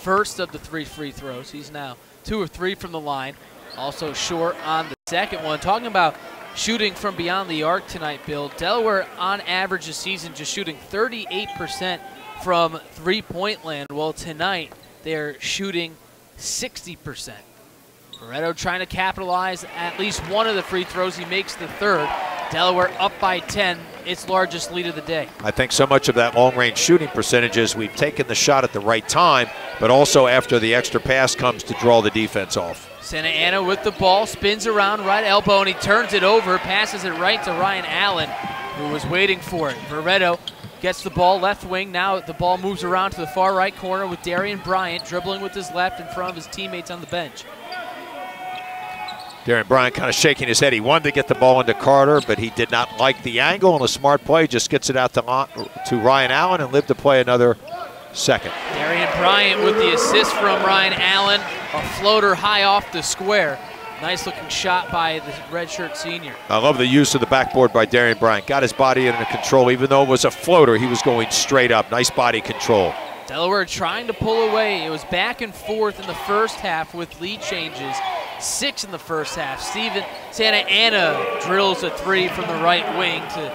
first of the three free throws. He's now two or three from the line. Also short on the second one. Talking about shooting from beyond the arc tonight, Bill. Delaware on average this season just shooting 38% from three-point land. Well, tonight they're shooting 60%. Veretto trying to capitalize at least one of the free throws. He makes the third. Delaware up by 10, its largest lead of the day. I think so much of that long-range shooting percentage is we've taken the shot at the right time, but also after the extra pass comes to draw the defense off. Santa Ana with the ball, spins around right elbow, and he turns it over, passes it right to Ryan Allen, who was waiting for it. Veretto gets the ball left wing. Now the ball moves around to the far right corner with Darian Bryant dribbling with his left in front of his teammates on the bench. Darian Bryant kind of shaking his head. He wanted to get the ball into Carter, but he did not like the angle, and a smart play just gets it out to, to Ryan Allen and lived to play another second. Darian Bryant with the assist from Ryan Allen, a floater high off the square. Nice looking shot by the redshirt senior. I love the use of the backboard by Darian Bryant. Got his body under control. Even though it was a floater, he was going straight up. Nice body control. Delaware trying to pull away. It was back and forth in the first half with lead changes. Six in the first half. Steven Santa Ana drills a three from the right wing to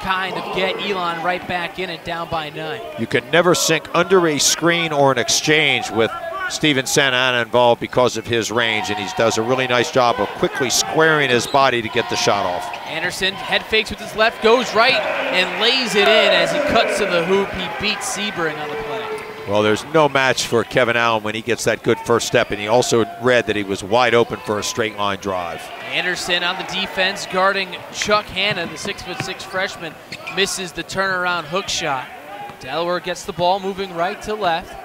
kind of get Elon right back in it down by nine. You can never sink under a screen or an exchange with Steven Santa Ana involved because of his range, and he does a really nice job of quickly squaring his body to get the shot off. Anderson head fakes with his left, goes right, and lays it in as he cuts to the hoop. He beats Seibring on the play. Well, there's no match for Kevin Allen when he gets that good first step, and he also read that he was wide open for a straight line drive. Anderson on the defense, guarding Chuck Hanna, the six foot six freshman, misses the turnaround hook shot. Delaware gets the ball moving right to left.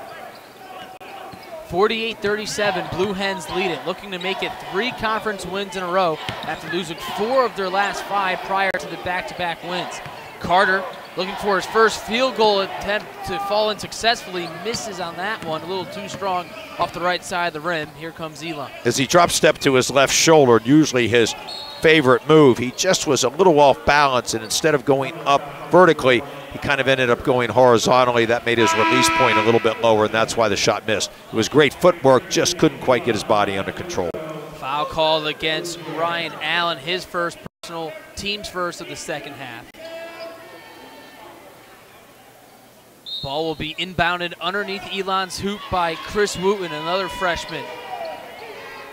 48-37, Blue Hens lead it, looking to make it three conference wins in a row after losing four of their last five prior to the back-to-back -back wins. Carter looking for his first field goal attempt to fall in successfully, misses on that one, a little too strong off the right side of the rim. Here comes Elon. As he dropped step to his left shoulder, usually his favorite move, he just was a little off balance, and instead of going up vertically, he kind of ended up going horizontally. That made his release point a little bit lower, and that's why the shot missed. It was great footwork, just couldn't quite get his body under control. Foul called against Ryan Allen, his first personal, team's first of the second half. Ball will be inbounded underneath Elon's hoop by Chris Wooten, another freshman.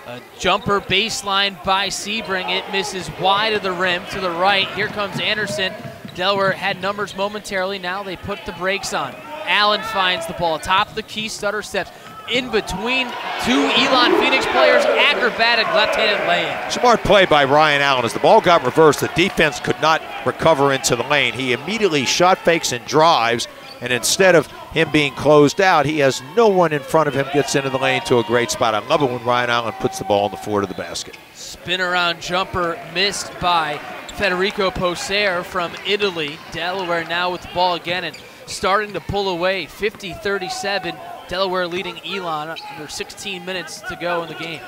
A jumper baseline by Seibring. It misses wide of the rim to the right. Here comes Anderson. Delaware had numbers momentarily. Now they put the brakes on. Allen finds the ball. Top of the key, stutter steps. in between two Elon Phoenix players, acrobatic left-handed lay-in. Smart play by Ryan Allen. As the ball got reversed, the defense could not recover into the lane. He immediately shot fakes and drives, and instead of him being closed out, he has no one in front of him, gets into the lane to a great spot. I love it when Ryan Allen puts the ball on the floor to the basket. Spin around jumper missed by Federico Poser from Italy. Delaware now with the ball again and starting to pull away 50 37. Delaware leading Elon under 16 minutes to go in the game.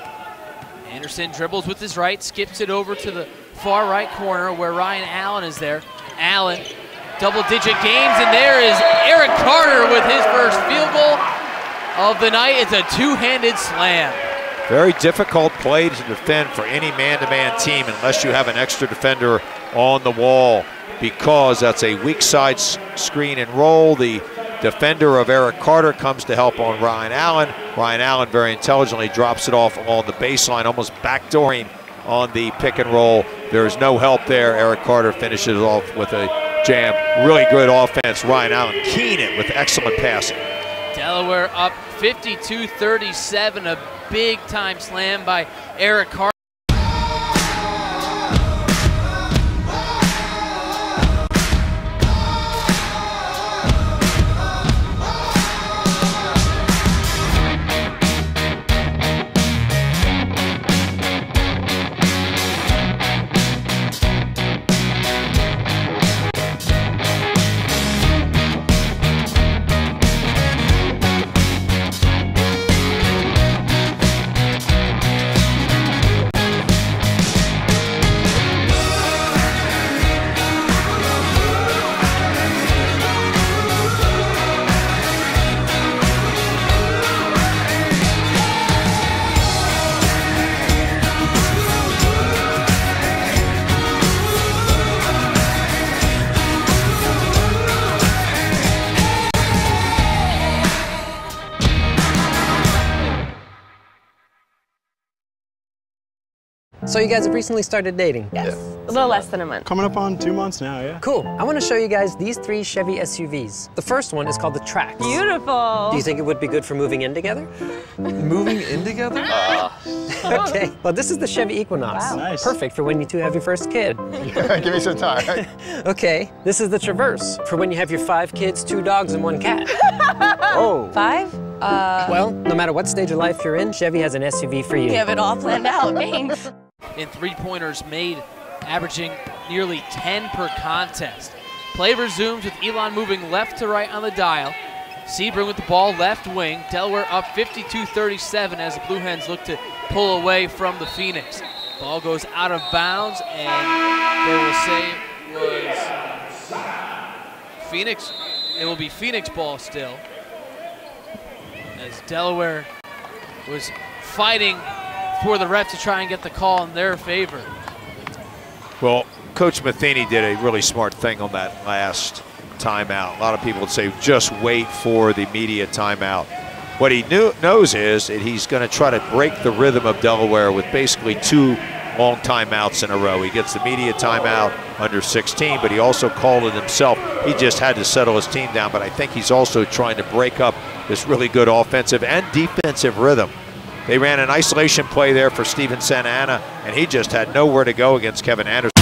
Anderson dribbles with his right, skips it over to the far right corner where Ryan Allen is there. Allen, double digit games, and there is Eric Carter with his first field goal of the night. It's a two handed slam. Very difficult play to defend for any man-to-man team unless you have an extra defender on the wall because that's a weak side screen and roll. The defender of Eric Carter comes to help on Ryan Allen. Ryan Allen very intelligently drops it off along the baseline, almost backdooring on the pick and roll. There is no help there. Eric Carter finishes it off with a jam. Really good offense. Ryan Allen keen it with excellent passing. Delaware up 52-37, a big time slam by Eric Carter. So you guys have recently started dating? Yes. A little less than a month. Coming up on two months now, yeah. Cool. I want to show you guys these three Chevy SUVs. The first one is called the Trax. Beautiful. Do you think it would be good for moving in together? [laughs] Moving in together? [laughs] okay. Well, this is the Chevy Equinox. Wow. Nice. Perfect for when you two have your first kid. [laughs] Give me some time. Okay. This is the Traverse for when you have your five kids, two dogs, and one cat. oh. Five? Uh, well, no matter what stage of life you're in, Chevy has an SUV for you. we have it all planned out. Thanks. In three-pointers made, averaging nearly 10 per contest. Play resumes with Elon moving left to right on the dial. Seibring with the ball left wing. Delaware up 52-37 as the Blue Hens look to pull away from the Phoenix. Ball goes out of bounds, and they will say it was Phoenix. It will be Phoenix ball still, as Delaware was fighting for the ref to try and get the call in their favor. Well, Coach Matheny did a really smart thing on that last timeout. A lot of people would say just wait for the media timeout. What he knew, knows is that he's going to try to break the rhythm of Delaware with basically two long timeouts in a row. He gets the media timeout under 16, but he also called it himself. He just had to settle his team down, but I think he's also trying to break up this really good offensive and defensive rhythm. They ran an isolation play there for Steven Santa Ana, and he just had nowhere to go against Kevin Anderson.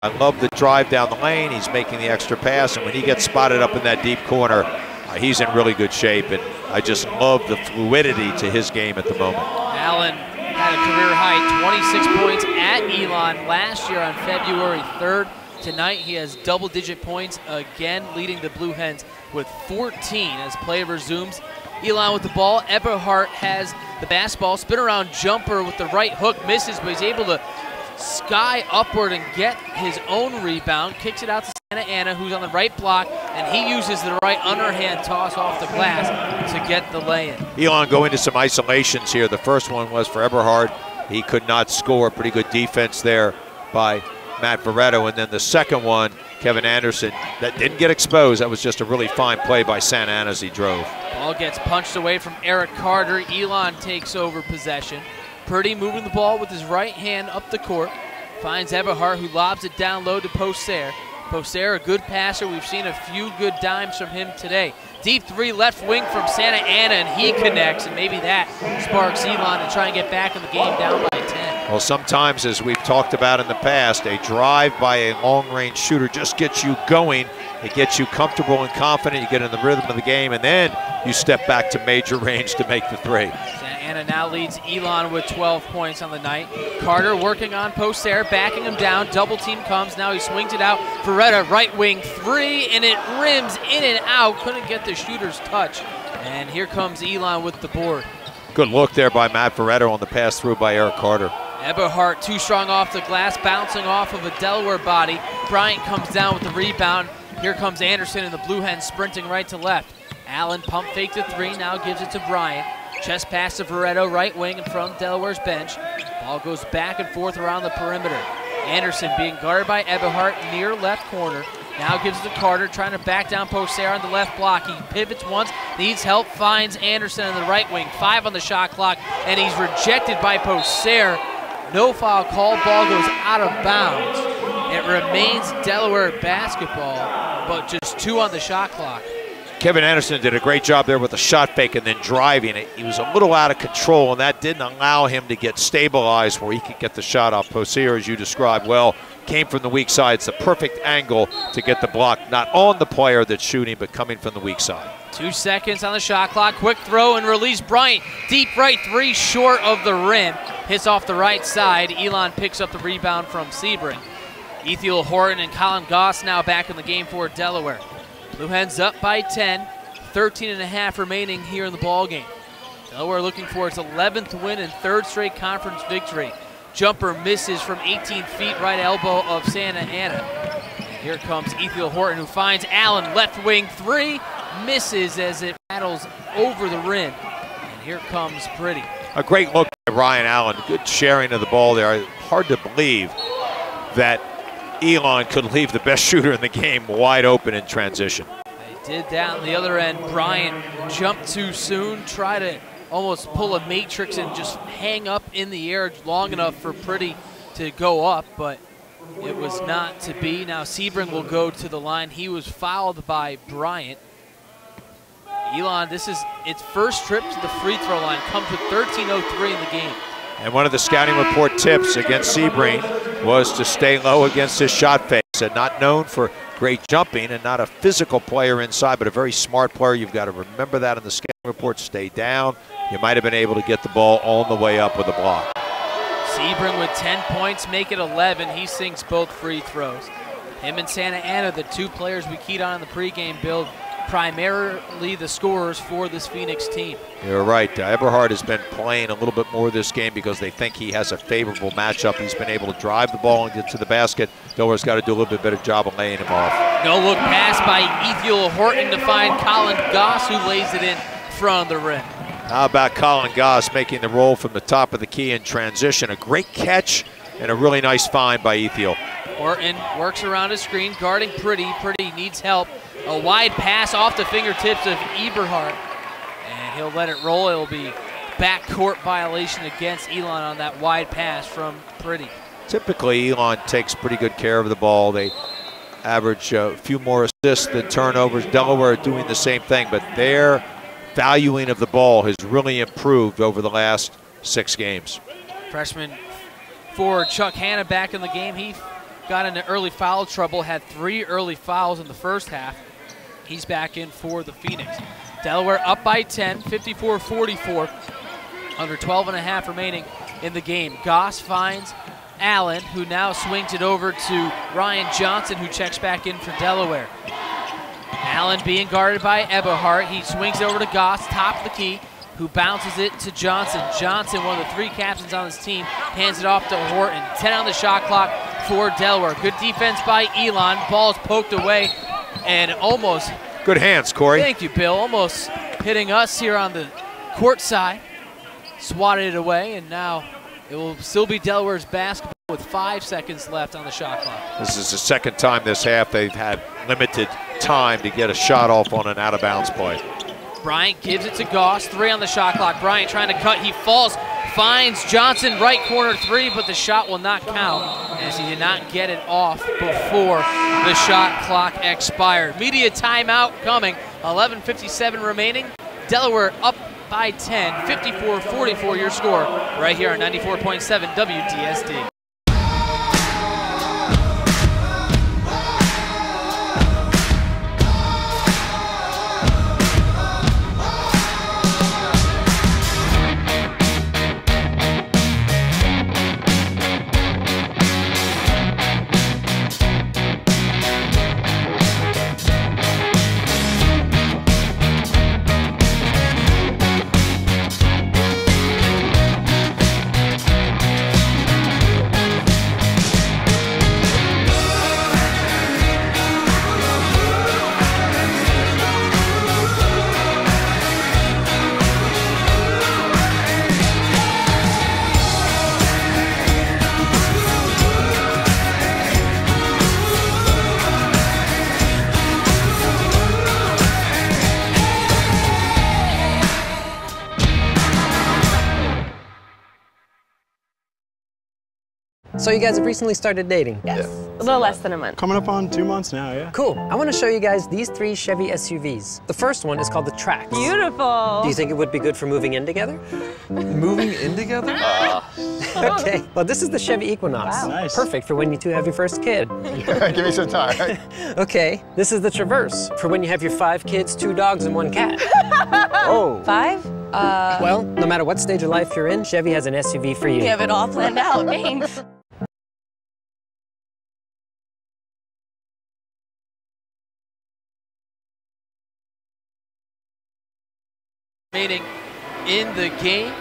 I love the drive down the lane. He's making the extra pass, and when he gets spotted up in that deep corner, uh, he's in really good shape. And I just love the fluidity to his game at the moment. Allen had a career high 26 points at Elon last year on February 3rd. Tonight he has double-digit points again, leading the Blue Hens with 14 as play resumes. Elon with the ball. Eberhardt has the basketball. Spin around jumper with the right hook. Misses, but he's able to sky upward and get his own rebound. Kicks it out to Santa Ana, who's on the right block, and he uses the right underhand toss off the glass to get the lay-in. Elon go into some isolations here. The first one was for Eberhardt. He could not score. Pretty good defense there by Matt Veretto. And then the second one, Kevin Anderson, that didn't get exposed. That was just a really fine play by Santa Ana as he drove. Ball gets punched away from Eric Carter. Elon takes over possession. Priddy moving the ball with his right hand up the court. Finds Eberhardt, who lobs it down low to Poser. Poser, a good passer. We've seen a few good dimes from him today. Deep three left wing from Santa Ana, and he connects, and maybe that sparks Elon to try and get back in the game down by 10. Well, sometimes, as we've talked about in the past, a drive by a long-range shooter just gets you going. It gets you comfortable and confident. You get in the rhythm of the game, and then you step back to major range to make the three. Santa Ana now leads Elon with 12 points on the night. Carter working on Poser, backing him down. Double team comes. Now he swings it out. Veretto, right wing three, and it rims in and out. Couldn't get the shooter's touch. And here comes Elon with the board. Good look there by Matt Veretto on the pass through by Eric Carter. Eberhardt too strong off the glass, bouncing off of a Delaware body. Bryant comes down with the rebound. Here comes Anderson and the Blue Hens sprinting right to left. Allen pump faked a three, now gives it to Bryant. Chest pass to Veretto, right wing from Delaware's bench. Ball goes back and forth around the perimeter. Anderson being guarded by Eberhardt near left corner. Now gives it to Carter, trying to back down Poser on the left block. He pivots once, needs help, finds Anderson on the right wing. Five on the shot clock, and he's rejected by Poser. No foul call, ball goes out of bounds. It remains Delaware basketball, but just two on the shot clock. Kevin Anderson did a great job there with the shot fake and then driving it. He was a little out of control, and that didn't allow him to get stabilized where he could get the shot off. Poser, as you described well, came from the weak side. It's the perfect angle to get the block, not on the player that's shooting, but coming from the weak side. Two seconds on the shot clock. Quick throw and release. Bryant, deep right three, short of the rim. Hits off the right side. Elon picks up the rebound from Seibring. Ithiel Horton and Collin Goss now back in the game for Delaware. Blue Hens up by 10, 13 and a half remaining here in the ball game. Delaware looking for its 11th win and third straight conference victory. Jumper misses from 18 feet, right elbow of Santa Ana. Here comes Ithiel Horton, who finds Allen, left wing three, misses as it rattles over the rim. And here comes Priddy. A great look by Ryan Allen. Good sharing of the ball there. Hard to believe that Elon could leave the best shooter in the game wide open in transition. They did that on the other end. Bryant jumped too soon, tried to almost pull a matrix and just hang up in the air long enough for Priddy to go up, but it was not to be. Now Seibring will go to the line. He was fouled by Bryant. Elon, this is its first trip to the free throw line. Comes with 13.03 in the game. And one of the scouting report tips against Seibring was to stay low against his shot face. And not known for great jumping and not a physical player inside, but a very smart player. You've got to remember that in the scouting report. Stay down. You might have been able to get the ball on the way up with a block. Seibring with 10 points, make it 11. He sinks both free throws. Him and Santa Ana, the two players we keyed on in the pregame build, primarily the scorers for this Phoenix team. You're right. Uh, Eberhardt has been playing a little bit more this game because they think he has a favorable matchup. He's been able to drive the ball and get to the basket. Delaware's got to do a little bit better job of laying him off. No look pass by Ithiel Horton to find Collin Goss, who lays it in front of the rim. How about Collin Goss making the roll from the top of the key in transition? A great catch and a really nice find by Ithiel. Horton works around his screen, guarding Priddy. Priddy needs help. A wide pass off the fingertips of Eberhardt. And he'll let it roll. It'll be backcourt violation against Elon on that wide pass from Priddy. Typically, Elon takes pretty good care of the ball. They average a few more assists than turnovers. Delaware doing the same thing, but their valuing of the ball has really improved over the last six games. Freshman forward Chuck Hanna back in the game. He got into early foul trouble, had three early fouls in the first half. He's back in for the Phoenix. Delaware up by 10, 54 44. Under 12 and a half remaining in the game. Goss finds Allen, who now swings it over to Ryan Johnson, who checks back in for Delaware. Allen being guarded by Eberhardt. He swings it over to Goss, top of the key, who bounces it to Johnson. Johnson, one of the three captains on his team, hands it off to Horton. 10 on the shot clock for Delaware. Good defense by Elon. Ball's poked away and almost Good hands, Corey. Thank you, Bill. Almost hitting us here on the court side. Swatted it away, and now it will still be Delaware's basketball with five seconds left on the shot clock. This is the second time this half they've had limited time to get a shot off on an out-of-bounds play. Bryant gives it to Goss. Three on the shot clock. Bryant trying to cut. He falls, finds Johnson right corner three, but the shot will not count as he did not get it off before the shot clock expired. Media timeout coming. 11.57 remaining. Delaware up by 10, 54-44 your score right here on 94.7 WDSD. So you guys have recently started dating? Yes. A little less than a month. Coming up on two months now, yeah. Cool. I want to show you guys these three Chevy SUVs. The first one is called the Trax. Beautiful. Do you think it would be good for moving in together? Moving in together? [laughs] [laughs] okay. Well, this is the Chevy Equinox. Wow. Nice. Perfect for when you two have your first kid. [laughs] Give me some time. Okay. This is the Traverse for when you have your five kids, two dogs, and one cat. oh. Five? Uh, well, no matter what stage of life you're in, Chevy has an SUV for you. we have it all planned out. Thanks. Remaining in the game.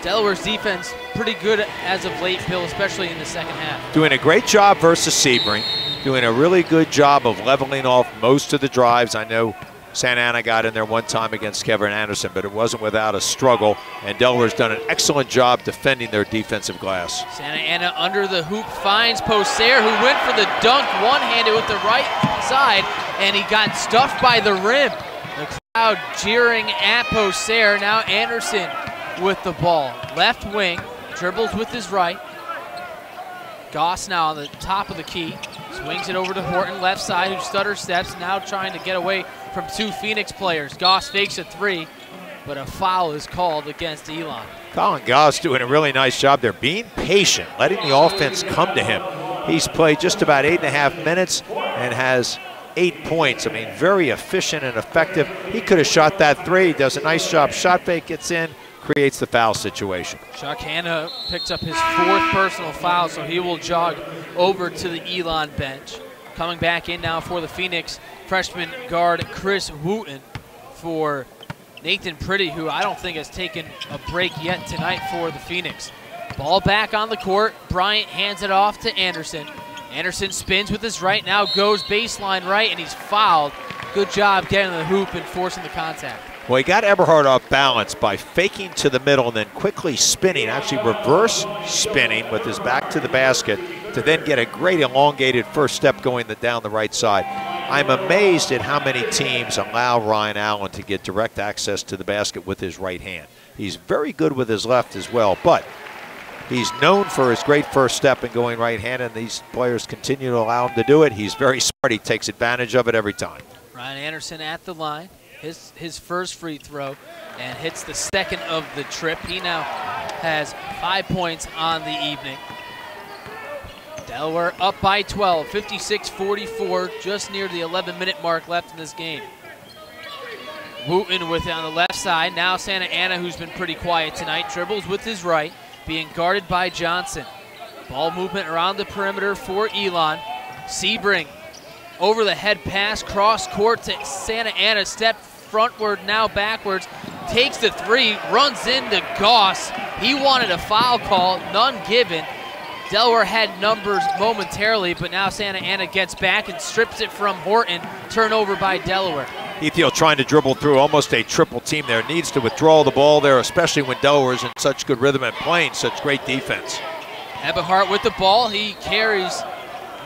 Delaware's defense pretty good as of late, Bill, especially in the second half. Doing a great job versus Seibring. Doing a really good job of leveling off most of the drives. I know Santa Ana got in there one time against Kevin Anderson, but it wasn't without a struggle. And Delaware's done an excellent job defending their defensive glass. Santa Ana under the hoop finds Poser, who went for the dunk one-handed with the right side, and he got stuffed by the rim. Crowd jeering at Poser. Now Anderson with the ball. Left wing, dribbles with his right. Goss now on the top of the key. Swings it over to Horton, left side, who stutter steps, now trying to get away from two Phoenix players. Goss fakes a three, but a foul is called against Elon. Collin Goss doing a really nice job there, being patient, letting the offense come to him. He's played just about eight and a half minutes and has eight points. I mean, very efficient and effective. He could have shot that three. Does a nice job. Shot fake gets in, creates the foul situation. Chuck Hanna picks up his fourth personal foul, so he will jog over to the Elon bench. Coming back in now for the Phoenix, freshman guard Chris Wooten for Nathan Priddy, who I don't think has taken a break yet tonight for the Phoenix. Ball back on the court. Bryant hands it off to Anderson. Anderson spins with his right, now goes baseline right, and he's fouled. Good job getting the hoop and forcing the contact. Well, he got Eberhardt off balance by faking to the middle and then quickly spinning, actually reverse spinning with his back to the basket to then get a great elongated first step going the, down the right side. I'm amazed at how many teams allow Ryan Allen to get direct access to the basket with his right hand. He's very good with his left as well, but he's known for his great first step and going right hand, and these players continue to allow him to do it. He's very smart. He takes advantage of it every time. Ryan Anderson at the line, his his first free throw, and hits the second of the trip. He now has five points on the evening. Delaware up by 12, 56-44, just near the 11-minute mark left in this game. Wooten with it on the left side. Now Santa Ana, who's been pretty quiet tonight, dribbles with his right, being guarded by Johnson. Ball movement around the perimeter for Elon. Seibring over the head pass, cross court to Santa Ana, step frontward, now backwards, takes the three, runs into Goss. He wanted a foul call, none given. Delaware had numbers momentarily, but now Santa Ana gets back and strips it from Horton. Turnover by Delaware. Ithiel trying to dribble through almost a triple team there. Needs to withdraw the ball there, especially when Delaware's in such good rhythm and playing such great defense. Eberhardt with the ball. He carries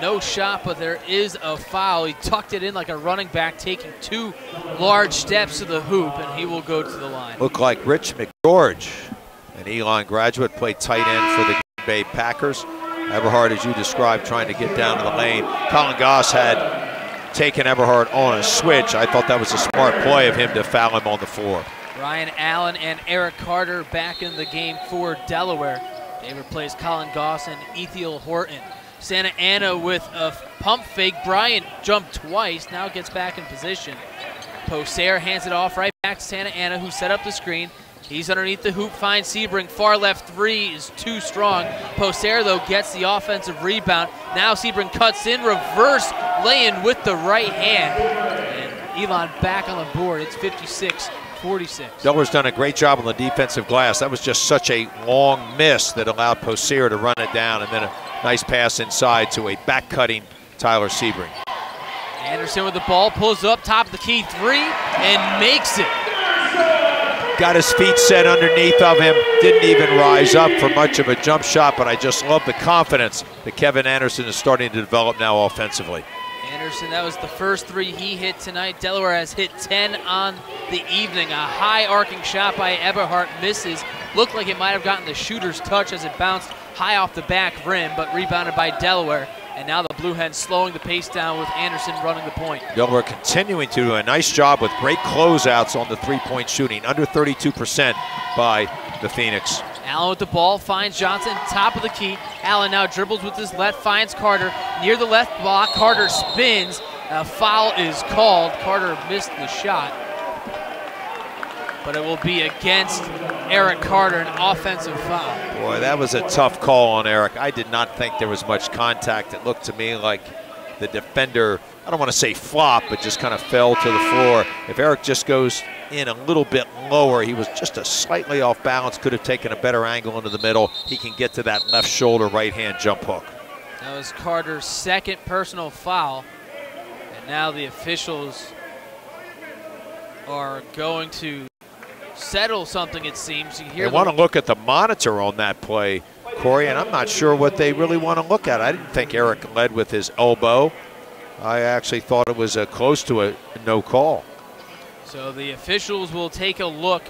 no shot, but there is a foul. He tucked it in like a running back, taking two large steps to the hoop, and he will go to the line. Look like Rich McGeorge, an Elon graduate, played tight end for the Bay Packers. Eberhardt, as you described, trying to get down to the lane. Collin Goss had taken Eberhardt on a switch. I thought that was a smart play of him to foul him on the floor. Ryan Allen and Eric Carter back in the game for Delaware. They replace Collin Goss and Ithiel Horton. Santa Ana with a pump fake. Bryant jumped twice, now gets back in position. Poser hands it off right back to Santa Ana, who set up the screen. He's underneath the hoop, finds Seibring. Far left three is too strong. Poser, though, gets the offensive rebound. Now Seibring cuts in, reverse laying with the right hand. And Elon back on the board. It's 56 46. Delaware's done a great job on the defensive glass. That was just such a long miss that allowed Poser to run it down, and then a nice pass inside to a back cutting Tyler Seibring. Anderson with the ball, pulls up, top of the key three, and makes it. Got his feet set underneath of him, didn't even rise up for much of a jump shot, but I just love the confidence that Kevin Anderson is starting to develop now offensively. Anderson, that was the first three he hit tonight. Delaware has hit 10 on the evening. A high arcing shot by Eberhardt misses. Looked like it might have gotten the shooter's touch as it bounced high off the back rim, but rebounded by Delaware. And now the Blue Hens slowing the pace down with Anderson running the point. Delaware continuing to do a nice job with great closeouts on the three-point shooting, under 32% by the Phoenix. Allen with the ball, finds Johnson, top of the key. Allen now dribbles with his left, finds Carter near the left block. Carter spins. A foul is called. Carter missed the shot. But it will be against Eric Carter, an offensive foul. Boy, that was a tough call on Eric. I did not think there was much contact. It looked to me like the defender, I don't want to say flop, but just kind of fell to the floor. If Eric just goes in a little bit lower, he was just a slightly off balance, could have taken a better angle into the middle. He can get to that left shoulder right hand jump hook. That was Carter's second personal foul. And now the officials are going to settle something, it seems. You hear they want to look at the monitor on that play, Corey, and I'm not sure what they really want to look at. I didn't think Eric led with his elbow. I actually thought it was a close to a no call. So the officials will take a look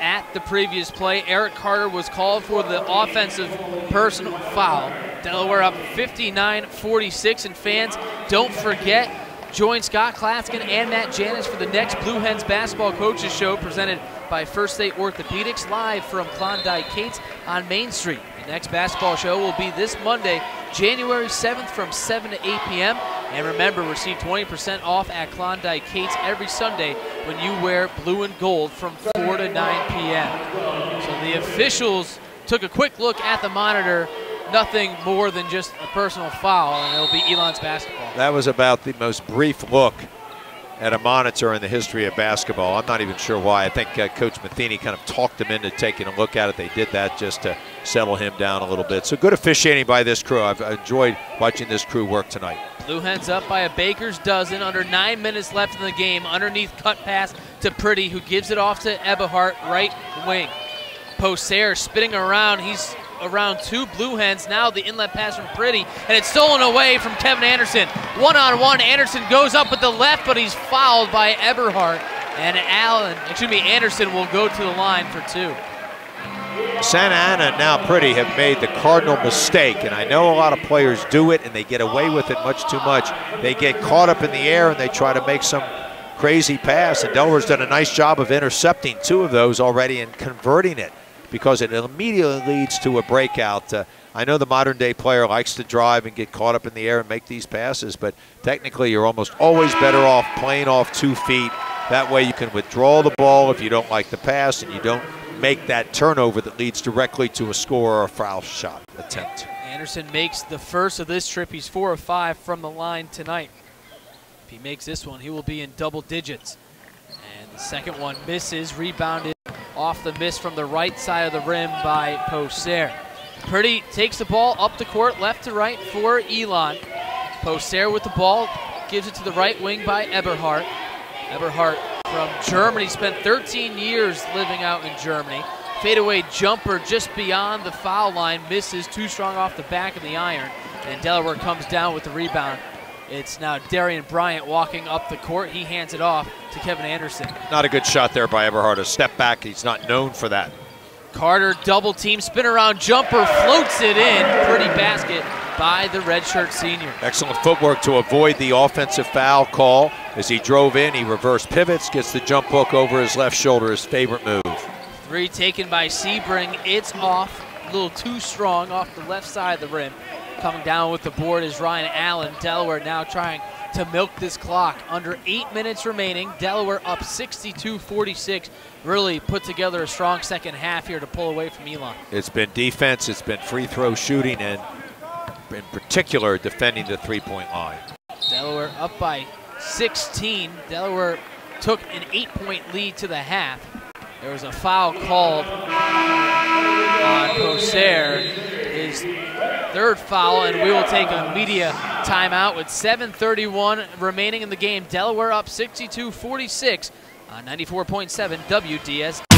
at the previous play. Eric Carter was called for the offensive personal foul. Delaware up 59-46, and fans, don't forget, join Scott Klaskin and Matt Janis for the next Blue Hens Basketball Coaches Show presented by First State Orthopedics live from Klondike Kate's on Main Street. The next basketball show will be this Monday, January 7th from 7 to 8 p.m. And remember, receive 20% off at Klondike Kate's every Sunday when you wear blue and gold from 4 to 9 p.m. So the officials took a quick look at the monitor. Nothing more than just a personal foul, and it'll be Elon's basketball. That was about the most brief look at a monitor in the history of basketball. I'm not even sure why. I think uh, Coach Matheny kind of talked him into taking a look at it. They did that just to settle him down a little bit. So good officiating by this crew. I've enjoyed watching this crew work tonight. Blue Hens up by a baker's dozen. Under nine minutes left in the game. Underneath cut pass to Priddy, who gives it off to Eberhardt, right wing. Poser spinning around. He's around two Blue Hens. Now the inlet pass from Priddy, and it's stolen away from Kevin Anderson. One on one. Anderson goes up with the left, but he's fouled by Eberhardt. And Allen, excuse me, Anderson will go to the line for two. Santa Ana now Priddy have made the cardinal mistake, and I know a lot of players do it and they get away with it much too much. They get caught up in the air and they try to make some crazy pass, and Delaware's done a nice job of intercepting two of those already and converting it because it immediately leads to a breakout. Uh, I know the modern day player likes to drive and get caught up in the air and make these passes, but technically you're almost always better off playing off two feet. That way you can withdraw the ball if you don't like the pass and you don't make that turnover that leads directly to a score or a foul shot attempt. Anderson makes the first of this trip. He's four of five from the line tonight. If he makes this one, he will be in double digits. Second one misses, rebounded off the miss from the right side of the rim by Poser. Priddy takes the ball up the court, left to right for Elon. Poser with the ball, gives it to the right wing by Eberhardt. Eberhardt from Germany, spent 13 years living out in Germany. Fadeaway jumper just beyond the foul line, misses too strong off the back of the iron, and Delaware comes down with the rebound. It's now Darian Bryant walking up the court. He hands it off to Kevin Anderson. Not a good shot there by Eberhardt. A step back. He's not known for that. Carter double team, spin around jumper, floats it in. Pretty basket by the redshirt senior. Excellent footwork to avoid the offensive foul call. As he drove in, he reverse pivots, gets the jump hook over his left shoulder, his favorite move. Three taken by Seibring. It's off, a little too strong off the left side of the rim. Coming down with the board is Ryan Allen. Delaware now trying to milk this clock. Under eight minutes remaining, Delaware up 62-46. Really put together a strong second half here to pull away from Elon. It's been defense, it's been free throw shooting, and in particular defending the three-point line. Delaware up by 16. Delaware took an eight-point lead to the half. There was a foul called on Poser, his third foul, and we will take a media timeout with 7.31 remaining in the game. Delaware up 62-46 on 94.7 WDS.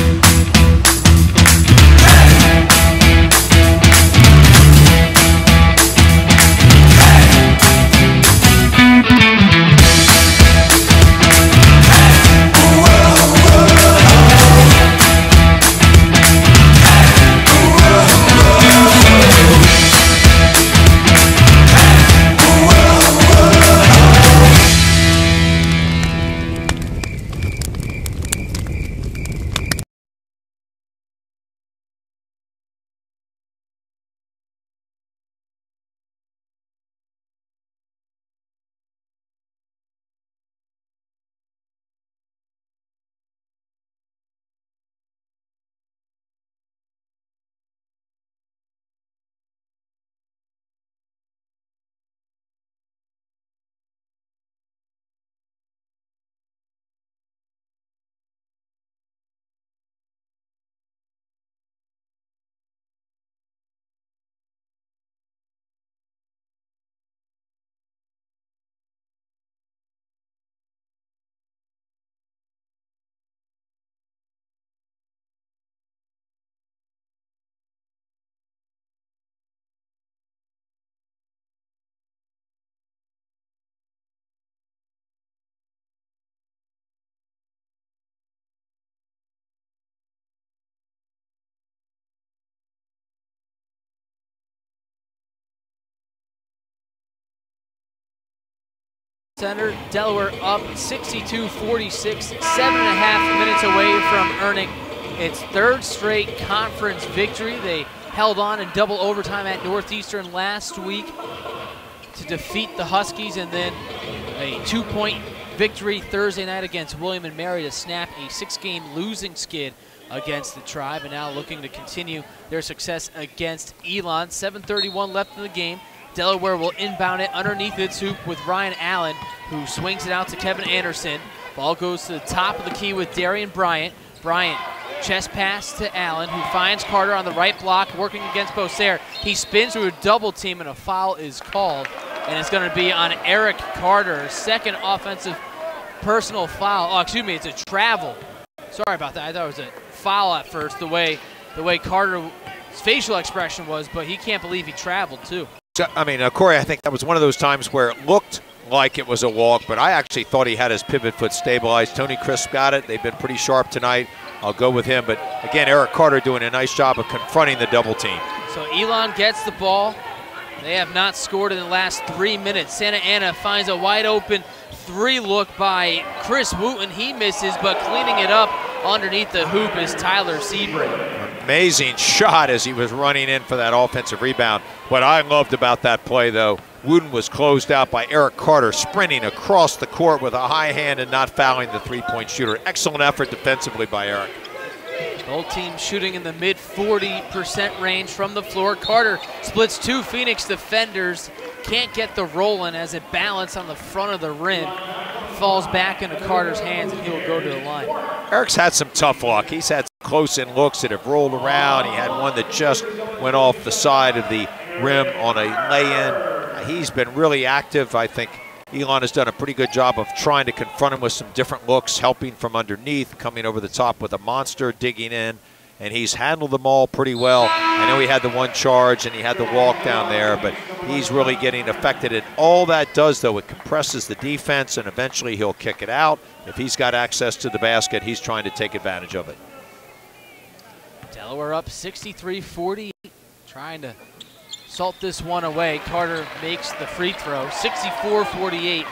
Center, Delaware up 62-46, seven and a half minutes away from earning its third straight conference victory. They held on in double overtime at Northeastern last week to defeat the Huskies and then a two-point victory Thursday night against William and Mary to snap a six-game losing skid against the Tribe and now looking to continue their success against Elon. 7.31 left in the game. Delaware will inbound it underneath its hoop with Ryan Allen, who swings it out to Kevin Anderson. Ball goes to the top of the key with Darian Bryant. Bryant, chest pass to Allen, who finds Carter on the right block, working against Poser. He spins through a double team, and a foul is called. And it's going to be on Eric Carter, second offensive personal foul. Oh, excuse me, it's a travel. Sorry about that. I thought it was a foul at first, the way the way Carter's facial expression was, but he can't believe he traveled too. I mean, uh, Corey, I think that was one of those times where it looked like it was a walk, but I actually thought he had his pivot foot stabilized. Tony Crisp got it. They've been pretty sharp tonight. I'll go with him. But again, Eric Carter doing a nice job of confronting the double team. So Elon gets the ball. They have not scored in the last three minutes. Santa Ana finds a wide open three look by Chris Wooten. He misses, but cleaning it up underneath the hoop is Tyler Seibring. amazing shot as he was running in for that offensive rebound. What I loved about that play, though, Wooten was closed out by Eric Carter, sprinting across the court with a high hand and not fouling the three-point shooter. Excellent effort defensively by Eric. Both teams shooting in the mid 40% range from the floor. Carter splits two Phoenix defenders. Can't get the rolling as it balanced on the front of the rim. Falls back into Carter's hands and he'll go to the line. Eric's had some tough luck. He's had some close in looks that have rolled around. He had one that just went off the side of the rim on a lay in. He's been really active. I think Elon has done a pretty good job of trying to confront him with some different looks, helping from underneath, coming over the top with a monster, digging in, and he's handled them all pretty well. I know he had the one charge and he had the walk down there, but he's really getting affected. And all that does, though, it compresses the defense, and eventually he'll kick it out. If he's got access to the basket, he's trying to take advantage of it. Delaware up 63 48, trying to salt this one away. Carter makes the free throw. 64-48,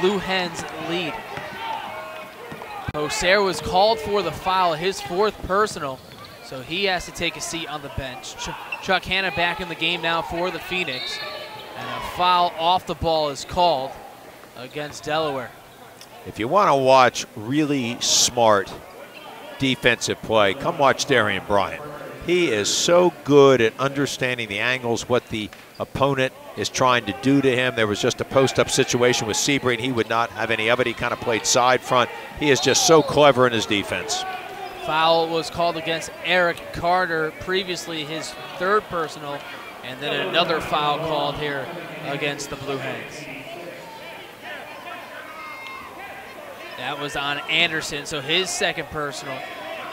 Blue Hens lead. Poser was called for the foul, his fourth personal, so he has to take a seat on the bench. Ch Chuck Hanna back in the game now for the Phoenix, and a foul off the ball is called against Delaware. If you want to watch really smart defensive play, come watch Darian Bryant. He is so good at understanding the angles, what the opponent is trying to do to him. There was just a post-up situation with Seibring. He would not have any of it. He kind of played side front. He is just so clever in his defense. Foul was called against Eric Carter, previously his third personal, and then another foul called here against the Blue Hens. That was on Anderson, so his second personal.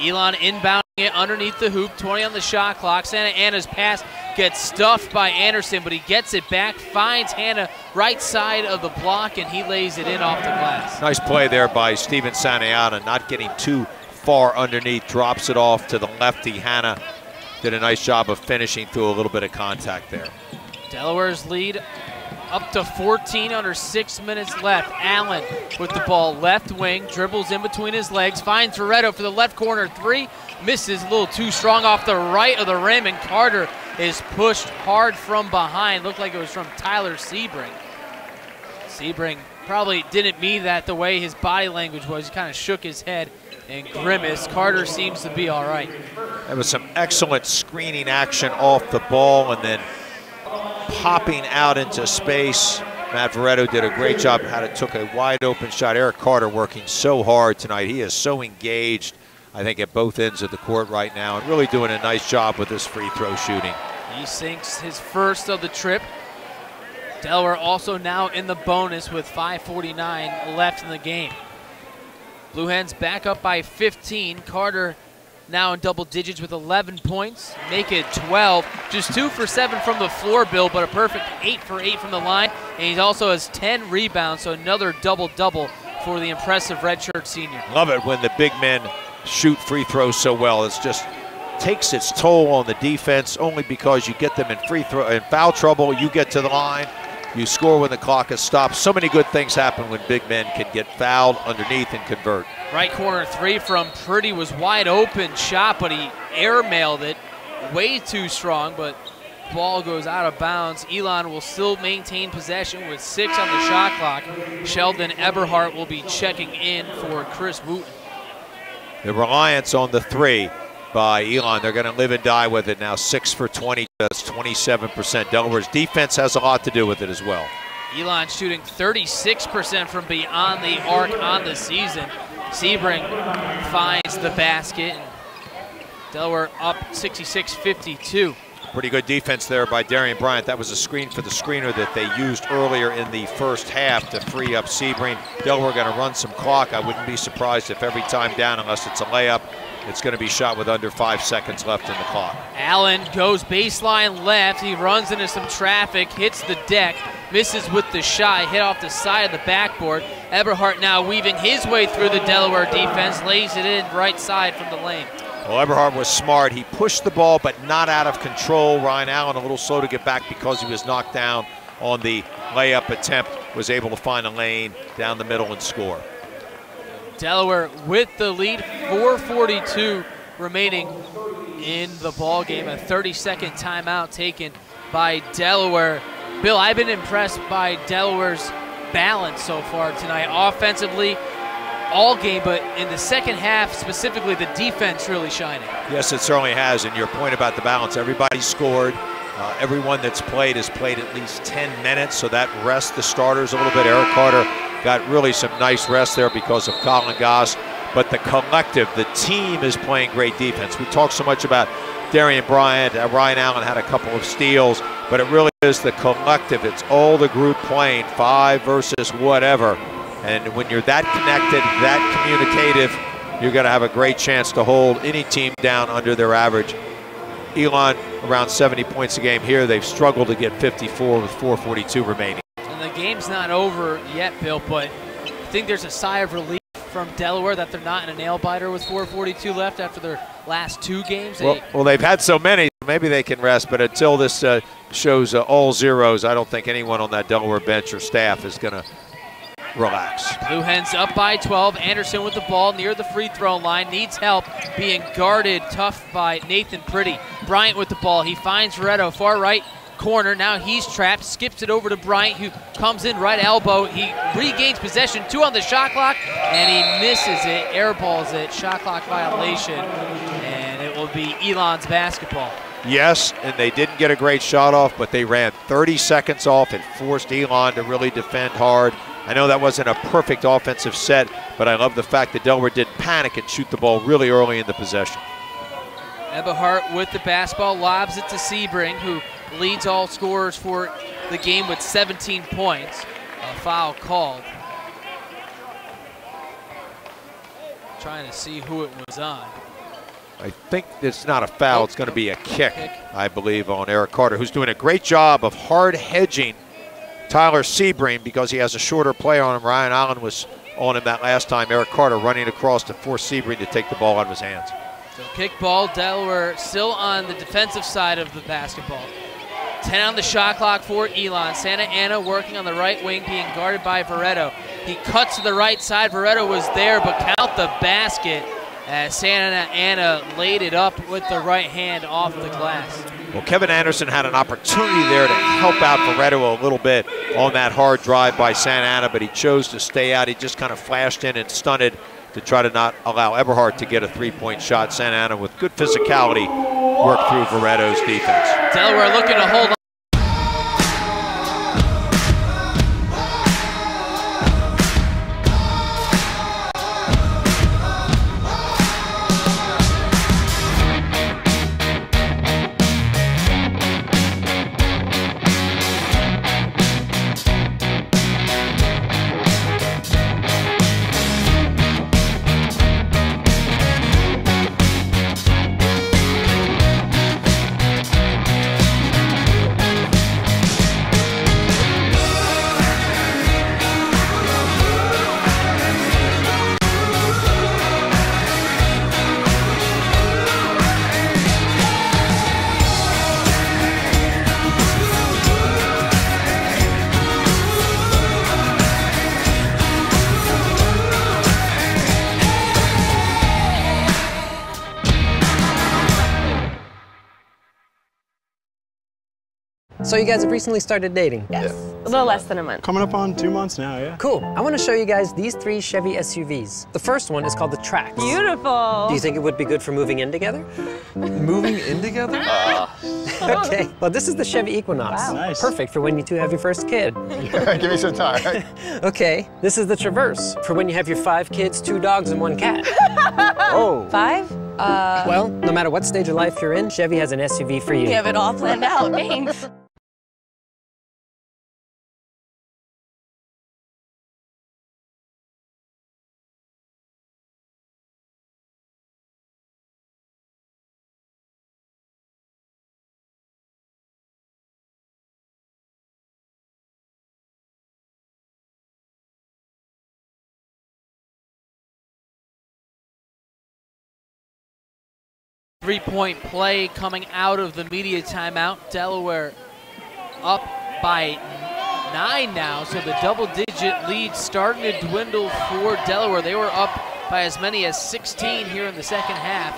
Elon inbounding it underneath the hoop, 20 on the shot clock. Santa Ana's pass gets stuffed by Anderson, but he gets it back, finds Hannah right side of the block, and he lays it in off the glass. Nice play there by Steven Santa Ana, not getting too far underneath, drops it off to the lefty. Hannah did a nice job of finishing through a little bit of contact there. Delaware's lead up to 14 under six minutes left. Allen with the ball left wing, dribbles in between his legs, finds Veretto for the left corner three, misses a little too strong off the right of the rim, and Carter is pushed hard from behind. Looked like it was from Tyler Seibring. Seibring probably didn't mean that the way his body language was. He kind of shook his head and Grimace. Carter seems to be all right. There was some excellent screening action off the ball and then popping out into space. Matt Veretto did a great job. Had it took a wide open shot. Eric Carter working so hard tonight. He is so engaged, I think, at both ends of the court right now, and really doing a nice job with this free throw shooting. He sinks his first of the trip. Delaware also now in the bonus with 5.49 left in the game. Blue Hens back up by 15. Carter now in double digits with 11 points. Make it 12. Just two for seven from the floor, Bill, but a perfect eight for eight from the line. And he also has 10 rebounds, so another double-double for the impressive redshirt senior. Love it when the big men shoot free throws so well. It just takes its toll on the defense only because you get them in free throw in foul trouble. You get to the line, you score when the clock is stopped. So many good things happen when big men can get fouled underneath and convert. Right corner three from Priddy was wide open shot, but he airmailed it way too strong, but ball goes out of bounds. Elon will still maintain possession with six on the shot clock. Sheldon Eberhardt will be checking in for Chris Wooten. The reliance on the three by Elon. They're going to live and die with it now. Six for 20, that's 27%. Delaware's defense has a lot to do with it as well. Elon shooting 36% from beyond the arc on the season. Seibring finds the basket. Delaware up 66-52. Pretty good defense there by Darian Bryant. That was a screen for the screener that they used earlier in the first half to free up Seibring. Delaware going to run some clock. I wouldn't be surprised if every time down, unless it's a layup, it's going to be shot with under five seconds left in the clock. Allen goes baseline left. He runs into some traffic, hits the deck, misses with the shot, hit off the side of the backboard. Eberhardt now weaving his way through the Delaware defense, lays it in right side from the lane. Well, Eberhardt was smart. He pushed the ball, but not out of control. Ryan Allen a little slow to get back because he was knocked down on the layup attempt, was able to find a lane down the middle and score. Delaware with the lead, 442 remaining in the ball game. A 30-second timeout taken by Delaware. Bill, I've been impressed by Delaware's balance so far tonight, offensively, all game, but in the second half specifically, the defense really shining. Yes, it certainly has. And your point about the balance, everybody scored. Uh, everyone that's played has played at least 10 minutes, so that rests the starters a little bit. Eric Carter got really some nice rest there because of Collin Goss. But the collective, the team is playing great defense. We talk so much about Darian Bryant. Uh, Ryan Allen had a couple of steals, but it really is the collective. It's all the group playing, five versus whatever. And when you're that connected, that communicative, you're going to have a great chance to hold any team down under their average. Elon around 70 points a game here. They've struggled to get 54 with 442 remaining. And the game's not over yet, Bill, but I think there's a sigh of relief from Delaware that they're not in a nail biter with 442 left after their last two games. Well, well they've had so many, maybe they can rest, but until this uh, shows uh, all zeros, I don't think anyone on that Delaware bench or staff is going to relax. Blue Hens up by 12. Anderson with the ball near the free throw line. Needs help being guarded tough by Nathan Priddy. Bryant with the ball. He finds Veretto far right corner. Now he's trapped. Skips it over to Bryant, who comes in right elbow. He regains possession. Two on the shot clock, and he misses it. Airballs it. Shot clock violation, and it will be Elon's basketball. Yes, and they didn't get a great shot off, but they ran 30 seconds off. and forced Elon to really defend hard. I know that wasn't a perfect offensive set, but I love the fact that Delaware didn't panic and shoot the ball really early in the possession. Eberhardt with the basketball, lobs it to Seibring, who leads all scorers for the game with 17 points. A foul called. Trying to see who it was on. I think it's not a foul. It's going to be a kick, I believe, on Eric Carter, who's doing a great job of hard hedging Tyler Seibring because he has a shorter play on him. Ryan Allen was on him that last time. Eric Carter running across to force Seibring to take the ball out of his hands. So kick ball, Delaware still on the defensive side of the basketball. 10 on the shot clock for Elon. Santa Ana working on the right wing, being guarded by Veretto. He cuts to the right side. Veretto was there, but count the basket as Santa Ana laid it up with the right hand off the glass. Well, Kevin Anderson had an opportunity there to help out Veretto a little bit on that hard drive by Santa Ana, but he chose to stay out. He just kind of flashed in and stunted to try to not allow Eberhardt to get a three-point shot. Santa Ana with good physicality worked through Veretto's defense. Delaware looking to hold guys have recently started dating? Yes. A little less than a month. Coming up on two months now, yeah. Cool. I want to show you guys these three Chevy SUVs. The first one is called the Trax. Beautiful. Do you think it would be good for moving in together? Moving in together? [laughs] [laughs] okay. Well, this is the Chevy Equinox. Wow. Nice. Perfect for when you two have your first kid. [laughs] Give me some time. Okay. This is the Traverse for when you have your five kids, two dogs, and one cat. oh. Five? Uh, well, no matter what stage of life you're in, Chevy has an SUV for you. we have it all planned out. Thanks. Three-point play coming out of the media timeout. Delaware up by nine now, so the double-digit lead starting to dwindle for Delaware. They were up by as many as 16 here in the second half.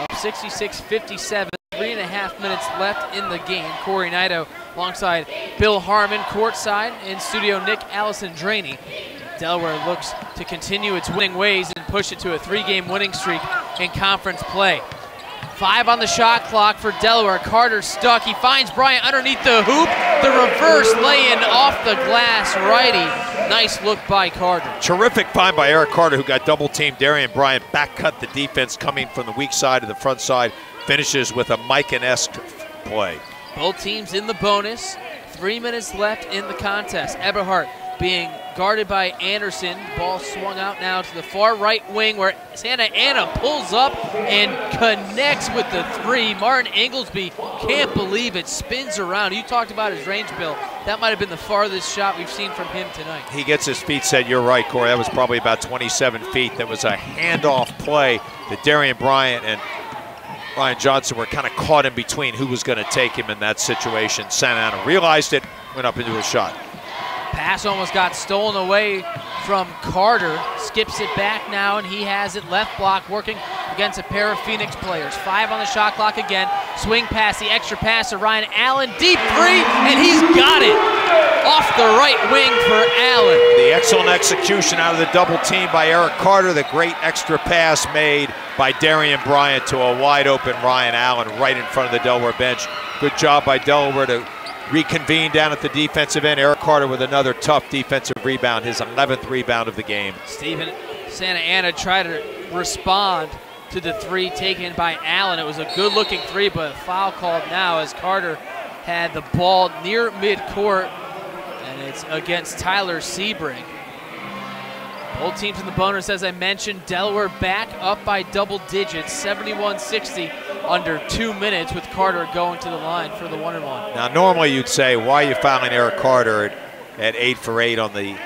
up 66-57. Three and a half minutes left in the game. Corey Nido alongside Bill Harmon courtside in studio Nick Allison Draney. Delaware looks to continue its winning ways and push it to a three-game winning streak in conference play. Five on the shot clock for Delaware. Carter stuck. He finds Bryant underneath the hoop. The reverse lay-in off the glass righty. Nice look by Carter. Terrific find by Eric Carter, who got double teamed. Darian Bryant back cut the defense coming from the weak side to the front side. Finishes with a Mikan-esque play. Both teams in the bonus. Three minutes left in the contest. Eberhardt being guarded by Anderson. Ball swung out now to the far right wing where Santa Ana pulls up and connects with the three. Martin Ingelsby can't believe it, spins around. You talked about his range, Bill. That might have been the farthest shot we've seen from him tonight. He gets his feet set. You're right, Corey. That was probably about 27 feet. That was a handoff play that Darian Bryant and Ryan Johnson were kind of caught in between who was going to take him in that situation. Santa Ana realized it, went up into a shot. Pass almost got stolen away from Carter. Skips it back now, and he has it left block working against a pair of Phoenix players. Five on the shot clock again. Swing pass, the extra pass to Ryan Allen. Deep three, and he's got it. Off the right wing for Allen. The excellent execution out of the double team by Eric Carter. The great extra pass made by Darian Bryant to a wide open Ryan Allen right in front of the Delaware bench. Good job by Delaware to reconvene down at the defensive end. Eric Carter with another tough defensive rebound, his 11th rebound of the game. Stephen Santa Ana tried to respond to the three taken by Allen. It was a good looking three, but foul called now as Carter had the ball near midcourt, and it's against Tyler Seibring. Both teams in the bonus, as I mentioned, Delaware back up by double digits, 71 60 under two minutes with Carter going to the line for the one and one. Now, normally you'd say, why are you fouling Eric Carter at, at eight for eight on the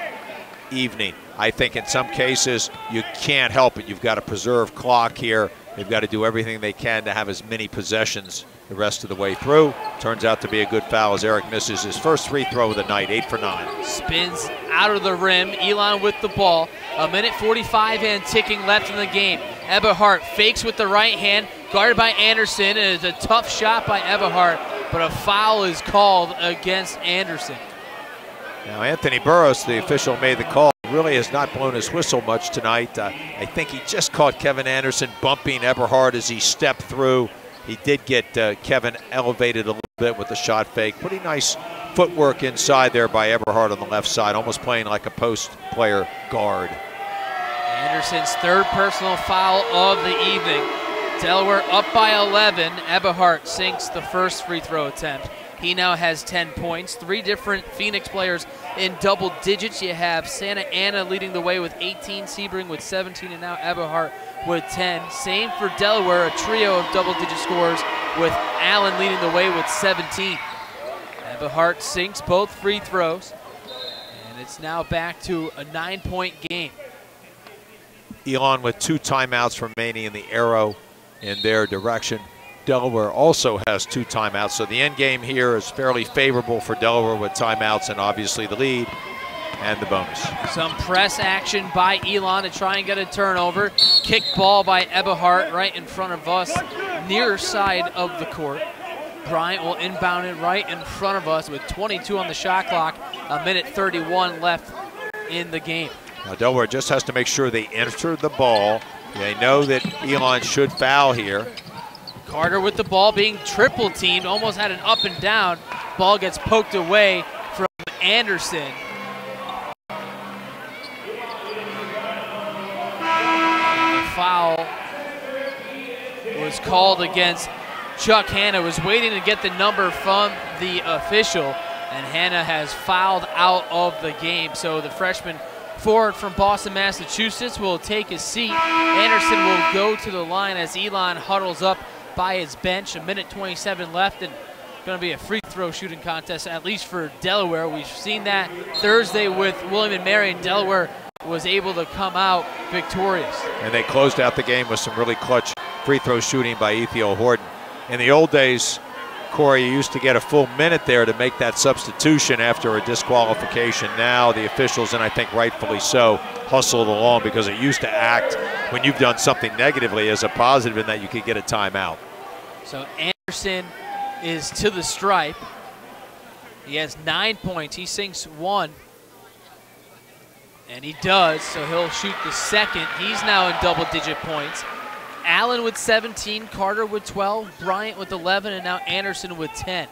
evening? I think in some cases you can't help it. You've got to preserve clock here. They've got to do everything they can to have as many possessions the rest of the way through. Turns out to be a good foul as Eric misses his first free throw of the night, eight for nine. Spins out of the rim. Elon with the ball. A minute 45 and ticking left in the game. Eberhardt fakes with the right hand, guarded by Anderson. It is a tough shot by Eberhardt, but a foul is called against Anderson. Now, Anthony Burroughs, the official, made the call. Really has not blown his whistle much tonight. Uh, I think he just caught Kevin Anderson bumping Eberhardt as he stepped through. He did get uh, Kevin elevated a little bit with the shot fake. Pretty nice footwork inside there by Eberhardt on the left side, almost playing like a post player guard. Anderson's third personal foul of the evening. Delaware up by 11. Eberhardt sinks the first free throw attempt. He now has 10 points. Three different Phoenix players in double digits. You have Santa Ana leading the way with 18, Seibring with 17, and now Eberhardt with 10. Same for Delaware, a trio of double digit scores with Allen leading the way with 17. Eberhardt sinks both free throws, and it's now back to a nine point game. Elon with two timeouts remaining in the arrow in their direction. Delaware also has two timeouts, so the end game here is fairly favorable for Delaware with timeouts and obviously the lead and the bonus. Some press action by Elon to try and get a turnover. Kick ball by Eberhardt right in front of us, near side of the court. Bryant will inbound it right in front of us with 22 on the shot clock, a minute 31 left in the game. Now Delaware just has to make sure they enter the ball. They know that Elon should foul here. Carter with the ball being triple teamed, almost had an up and down. Ball gets poked away from Anderson. Foul was called against Chuck Hanna. Was waiting to get the number from the official, and Hanna has fouled out of the game. So the freshman forward from Boston, Massachusetts will take his seat. Anderson will go to the line as Elon huddles up by his bench. A minute 27 left and going to be a free throw shooting contest, at least for Delaware. We've seen that Thursday with William and Mary, and Delaware was able to come out victorious. And they closed out the game with some really clutch free throw shooting by Ithiel Horton. In the old days, Corey, you used to get a full minute there to make that substitution after a disqualification. Now the officials, and I think rightfully so, hustled along because it used to act when you've done something negatively as a positive in that you could get a timeout. So Anderson is to the stripe. He has nine points. He sinks one. And he does, so he'll shoot the second. He's now in double digit points. Allen with 17, Carter with 12, Bryant with 11, and now Anderson with 10.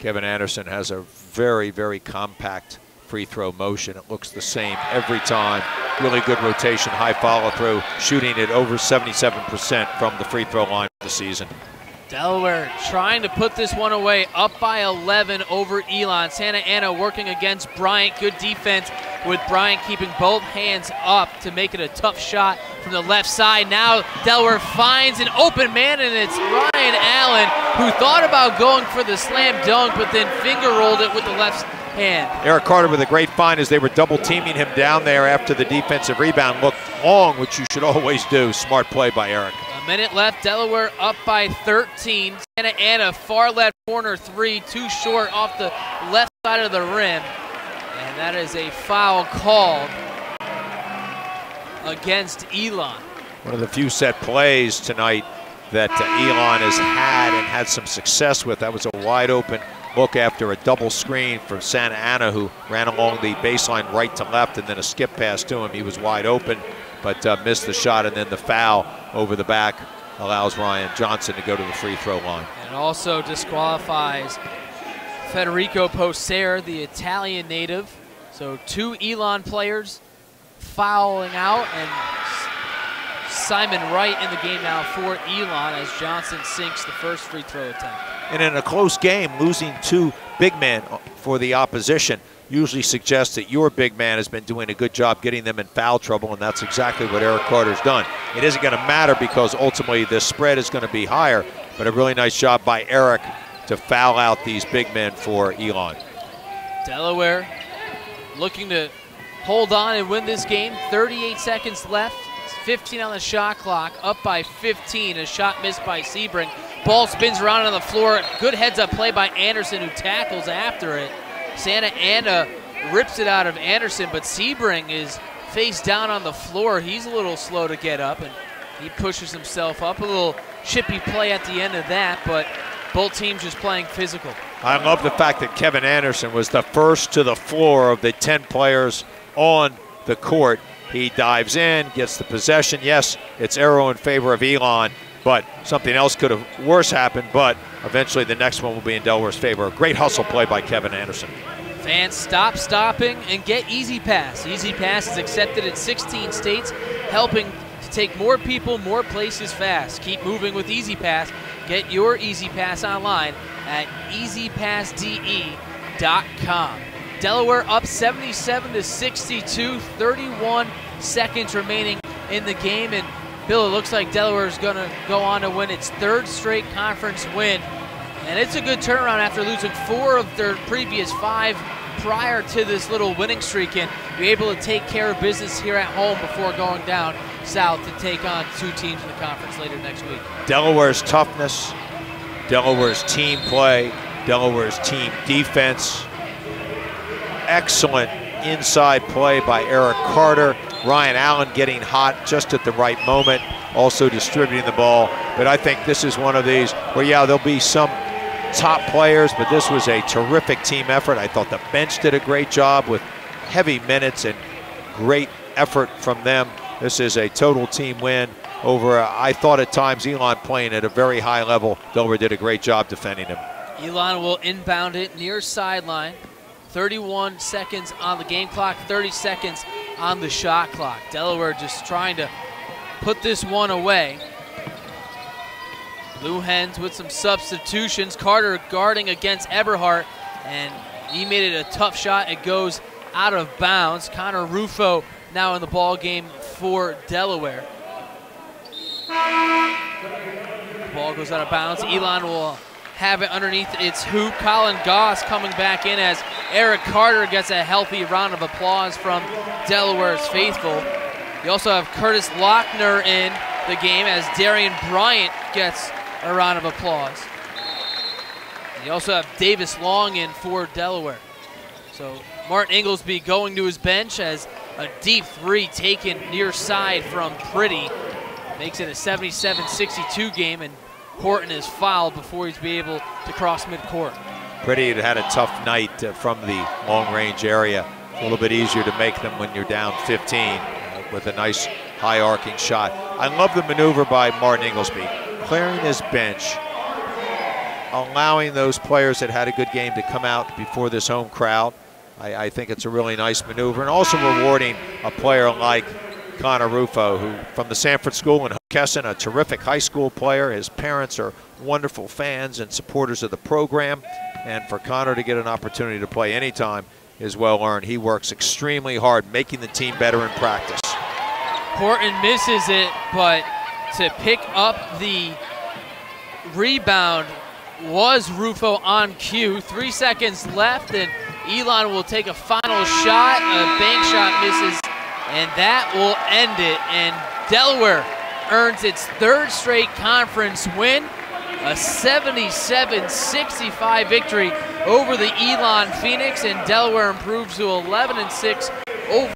Kevin Anderson has a very, very compact free throw motion. It looks the same every time. Really good rotation, high follow through, shooting it over 77% from the free throw line the season. Delaware trying to put this one away, up by 11 over Elon. Santa Ana working against Bryant. Good defense with Bryant keeping both hands up to make it a tough shot from the left side. Now Delaware finds an open man, and it's Ryan Allen who thought about going for the slam dunk, but then finger rolled it with the left hand. Eric Carter with a great find as they were double teaming him down there after the defensive rebound looked long, which you should always do. Smart play by Eric. Minute left. Delaware up by 13. Santa Ana far left corner three, too short off the left side of the rim. And that is a foul called against Elon. One of the few set plays tonight that uh, Elon has had and had some success with. That was a wide open look after a double screen from Santa Ana, who ran along the baseline right to left and then a skip pass to him. He was wide open, but uh, missed the shot, and then the foul over the back allows Ryan Johnson to go to the free throw line. And also disqualifies Federico Poser, the Italian native. So two Elon players fouling out, and Simon Wright in the game now for Elon as Johnson sinks the first free throw attempt. And in a close game, losing two big men for the opposition usually suggests that your big man has been doing a good job getting them in foul trouble, and that's exactly what Eric Carter's done. It isn't going to matter because ultimately the spread is going to be higher, but a really nice job by Eric to foul out these big men for Elon. Delaware looking to hold on and win this game. 38 seconds left. 15 on the shot clock, up by 15. A shot missed by Seibring. Ball spins around on the floor. Good heads up play by Anderson, who tackles after it. Santa Ana rips it out of Anderson, but Seibring is face down on the floor. He's a little slow to get up, and he pushes himself up. A little chippy play at the end of that, but both teams just playing physical. I love the fact that Kevin Anderson was the first to the floor of the 10 players on the court. He dives in, gets the possession. Yes, it's arrow in favor of Elon, but something else could have worse happened, but eventually the next one will be in Delaware's favor. A great hustle play by Kevin Anderson. Fans stop stopping and get E-ZPass. Easy Pass is accepted in 16 states, helping to take more people, more places fast. Keep moving with E-ZPass. Get your E-ZPass online at ezpassde.com. Delaware up 77 to 62, 31 seconds remaining in the game, and Bill, it looks like Delaware is going to go on to win its third straight conference win, and it's a good turnaround after losing four of their previous five prior to this little winning streak, and be able to take care of business here at home before going down south to take on two teams in the conference later next week. Delaware's toughness, Delaware's team play, Delaware's team defense. Excellent inside play by Eric Carter. Ryan Allen getting hot just at the right moment, also distributing the ball. But I think this is one of these where, yeah, there'll be some top players, but this was a terrific team effort. I thought the bench did a great job with heavy minutes and great effort from them. This is a total team win over, uh, I thought at times, Elon playing at a very high level. Delaware did a great job defending him. Elon will inbound it near sideline. 31 seconds on the game clock, 30 seconds on the shot clock. Delaware just trying to put this one away. Blue Hens with some substitutions. Carter guarding against Eberhardt, and he made it a tough shot. It goes out of bounds. Connor Rufo now in the ball game for Delaware. The ball goes out of bounds. Elon will have it underneath its hoop. Collin Goss coming back in as Eric Carter gets a healthy round of applause from Delaware's faithful. You also have Curtis Lochner in the game as Darian Bryant gets a round of applause. You also have Davis Long in for Delaware. So Martin Ingelsby going to his bench as a deep three taken near side from Priddy. Makes it a 77-62 game, and Horton is fouled before he's be able to cross midcourt. Priddy had had a tough night uh, from the long-range area. A little bit easier to make them when you're down 15 uh, with a nice high arcing shot. I love the maneuver by Martin Ingelsby, clearing his bench, allowing those players that had a good game to come out before this home crowd. I, I think it's a really nice maneuver, and also rewarding a player like Connor Rufo, who from the Sanford School in Hockessin, a terrific high school player. His parents are wonderful fans and supporters of the program, and for Connor to get an opportunity to play anytime is well earned. He works extremely hard, making the team better in practice. Horton misses it, but to pick up the rebound was Rufo on cue. Three seconds left, and Elon will take a final shot. A bank shot misses, and that will end it. And Delaware earns its third straight conference win, a 77-65 victory over the Elon Phoenix, and Delaware improves to 11 and 6 over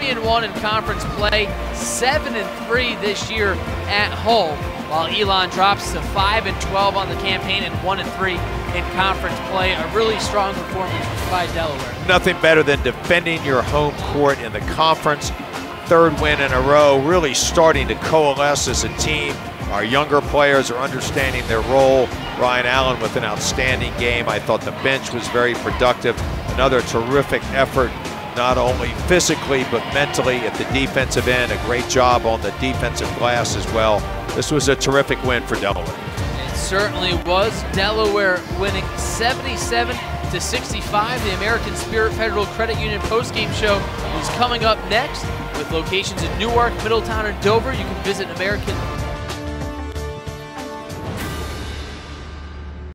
and one in conference play, seven and three this year at home, while Elon drops to five and 12 on the campaign and one and three in conference play. A really strong performance by Delaware. Nothing better than defending your home court in the conference. Third win in a row, really starting to coalesce as a team. Our younger players are understanding their role. Ryan Allen with an outstanding game. I thought the bench was very productive. Another terrific effort not only physically but mentally at the defensive end. A great job on the defensive glass as well. This was a terrific win for Delaware. It certainly was. Delaware winning 77 to 65. The American Spirit Federal Credit Union postgame show is coming up next with locations in Newark, Middletown, and Dover. You can visit American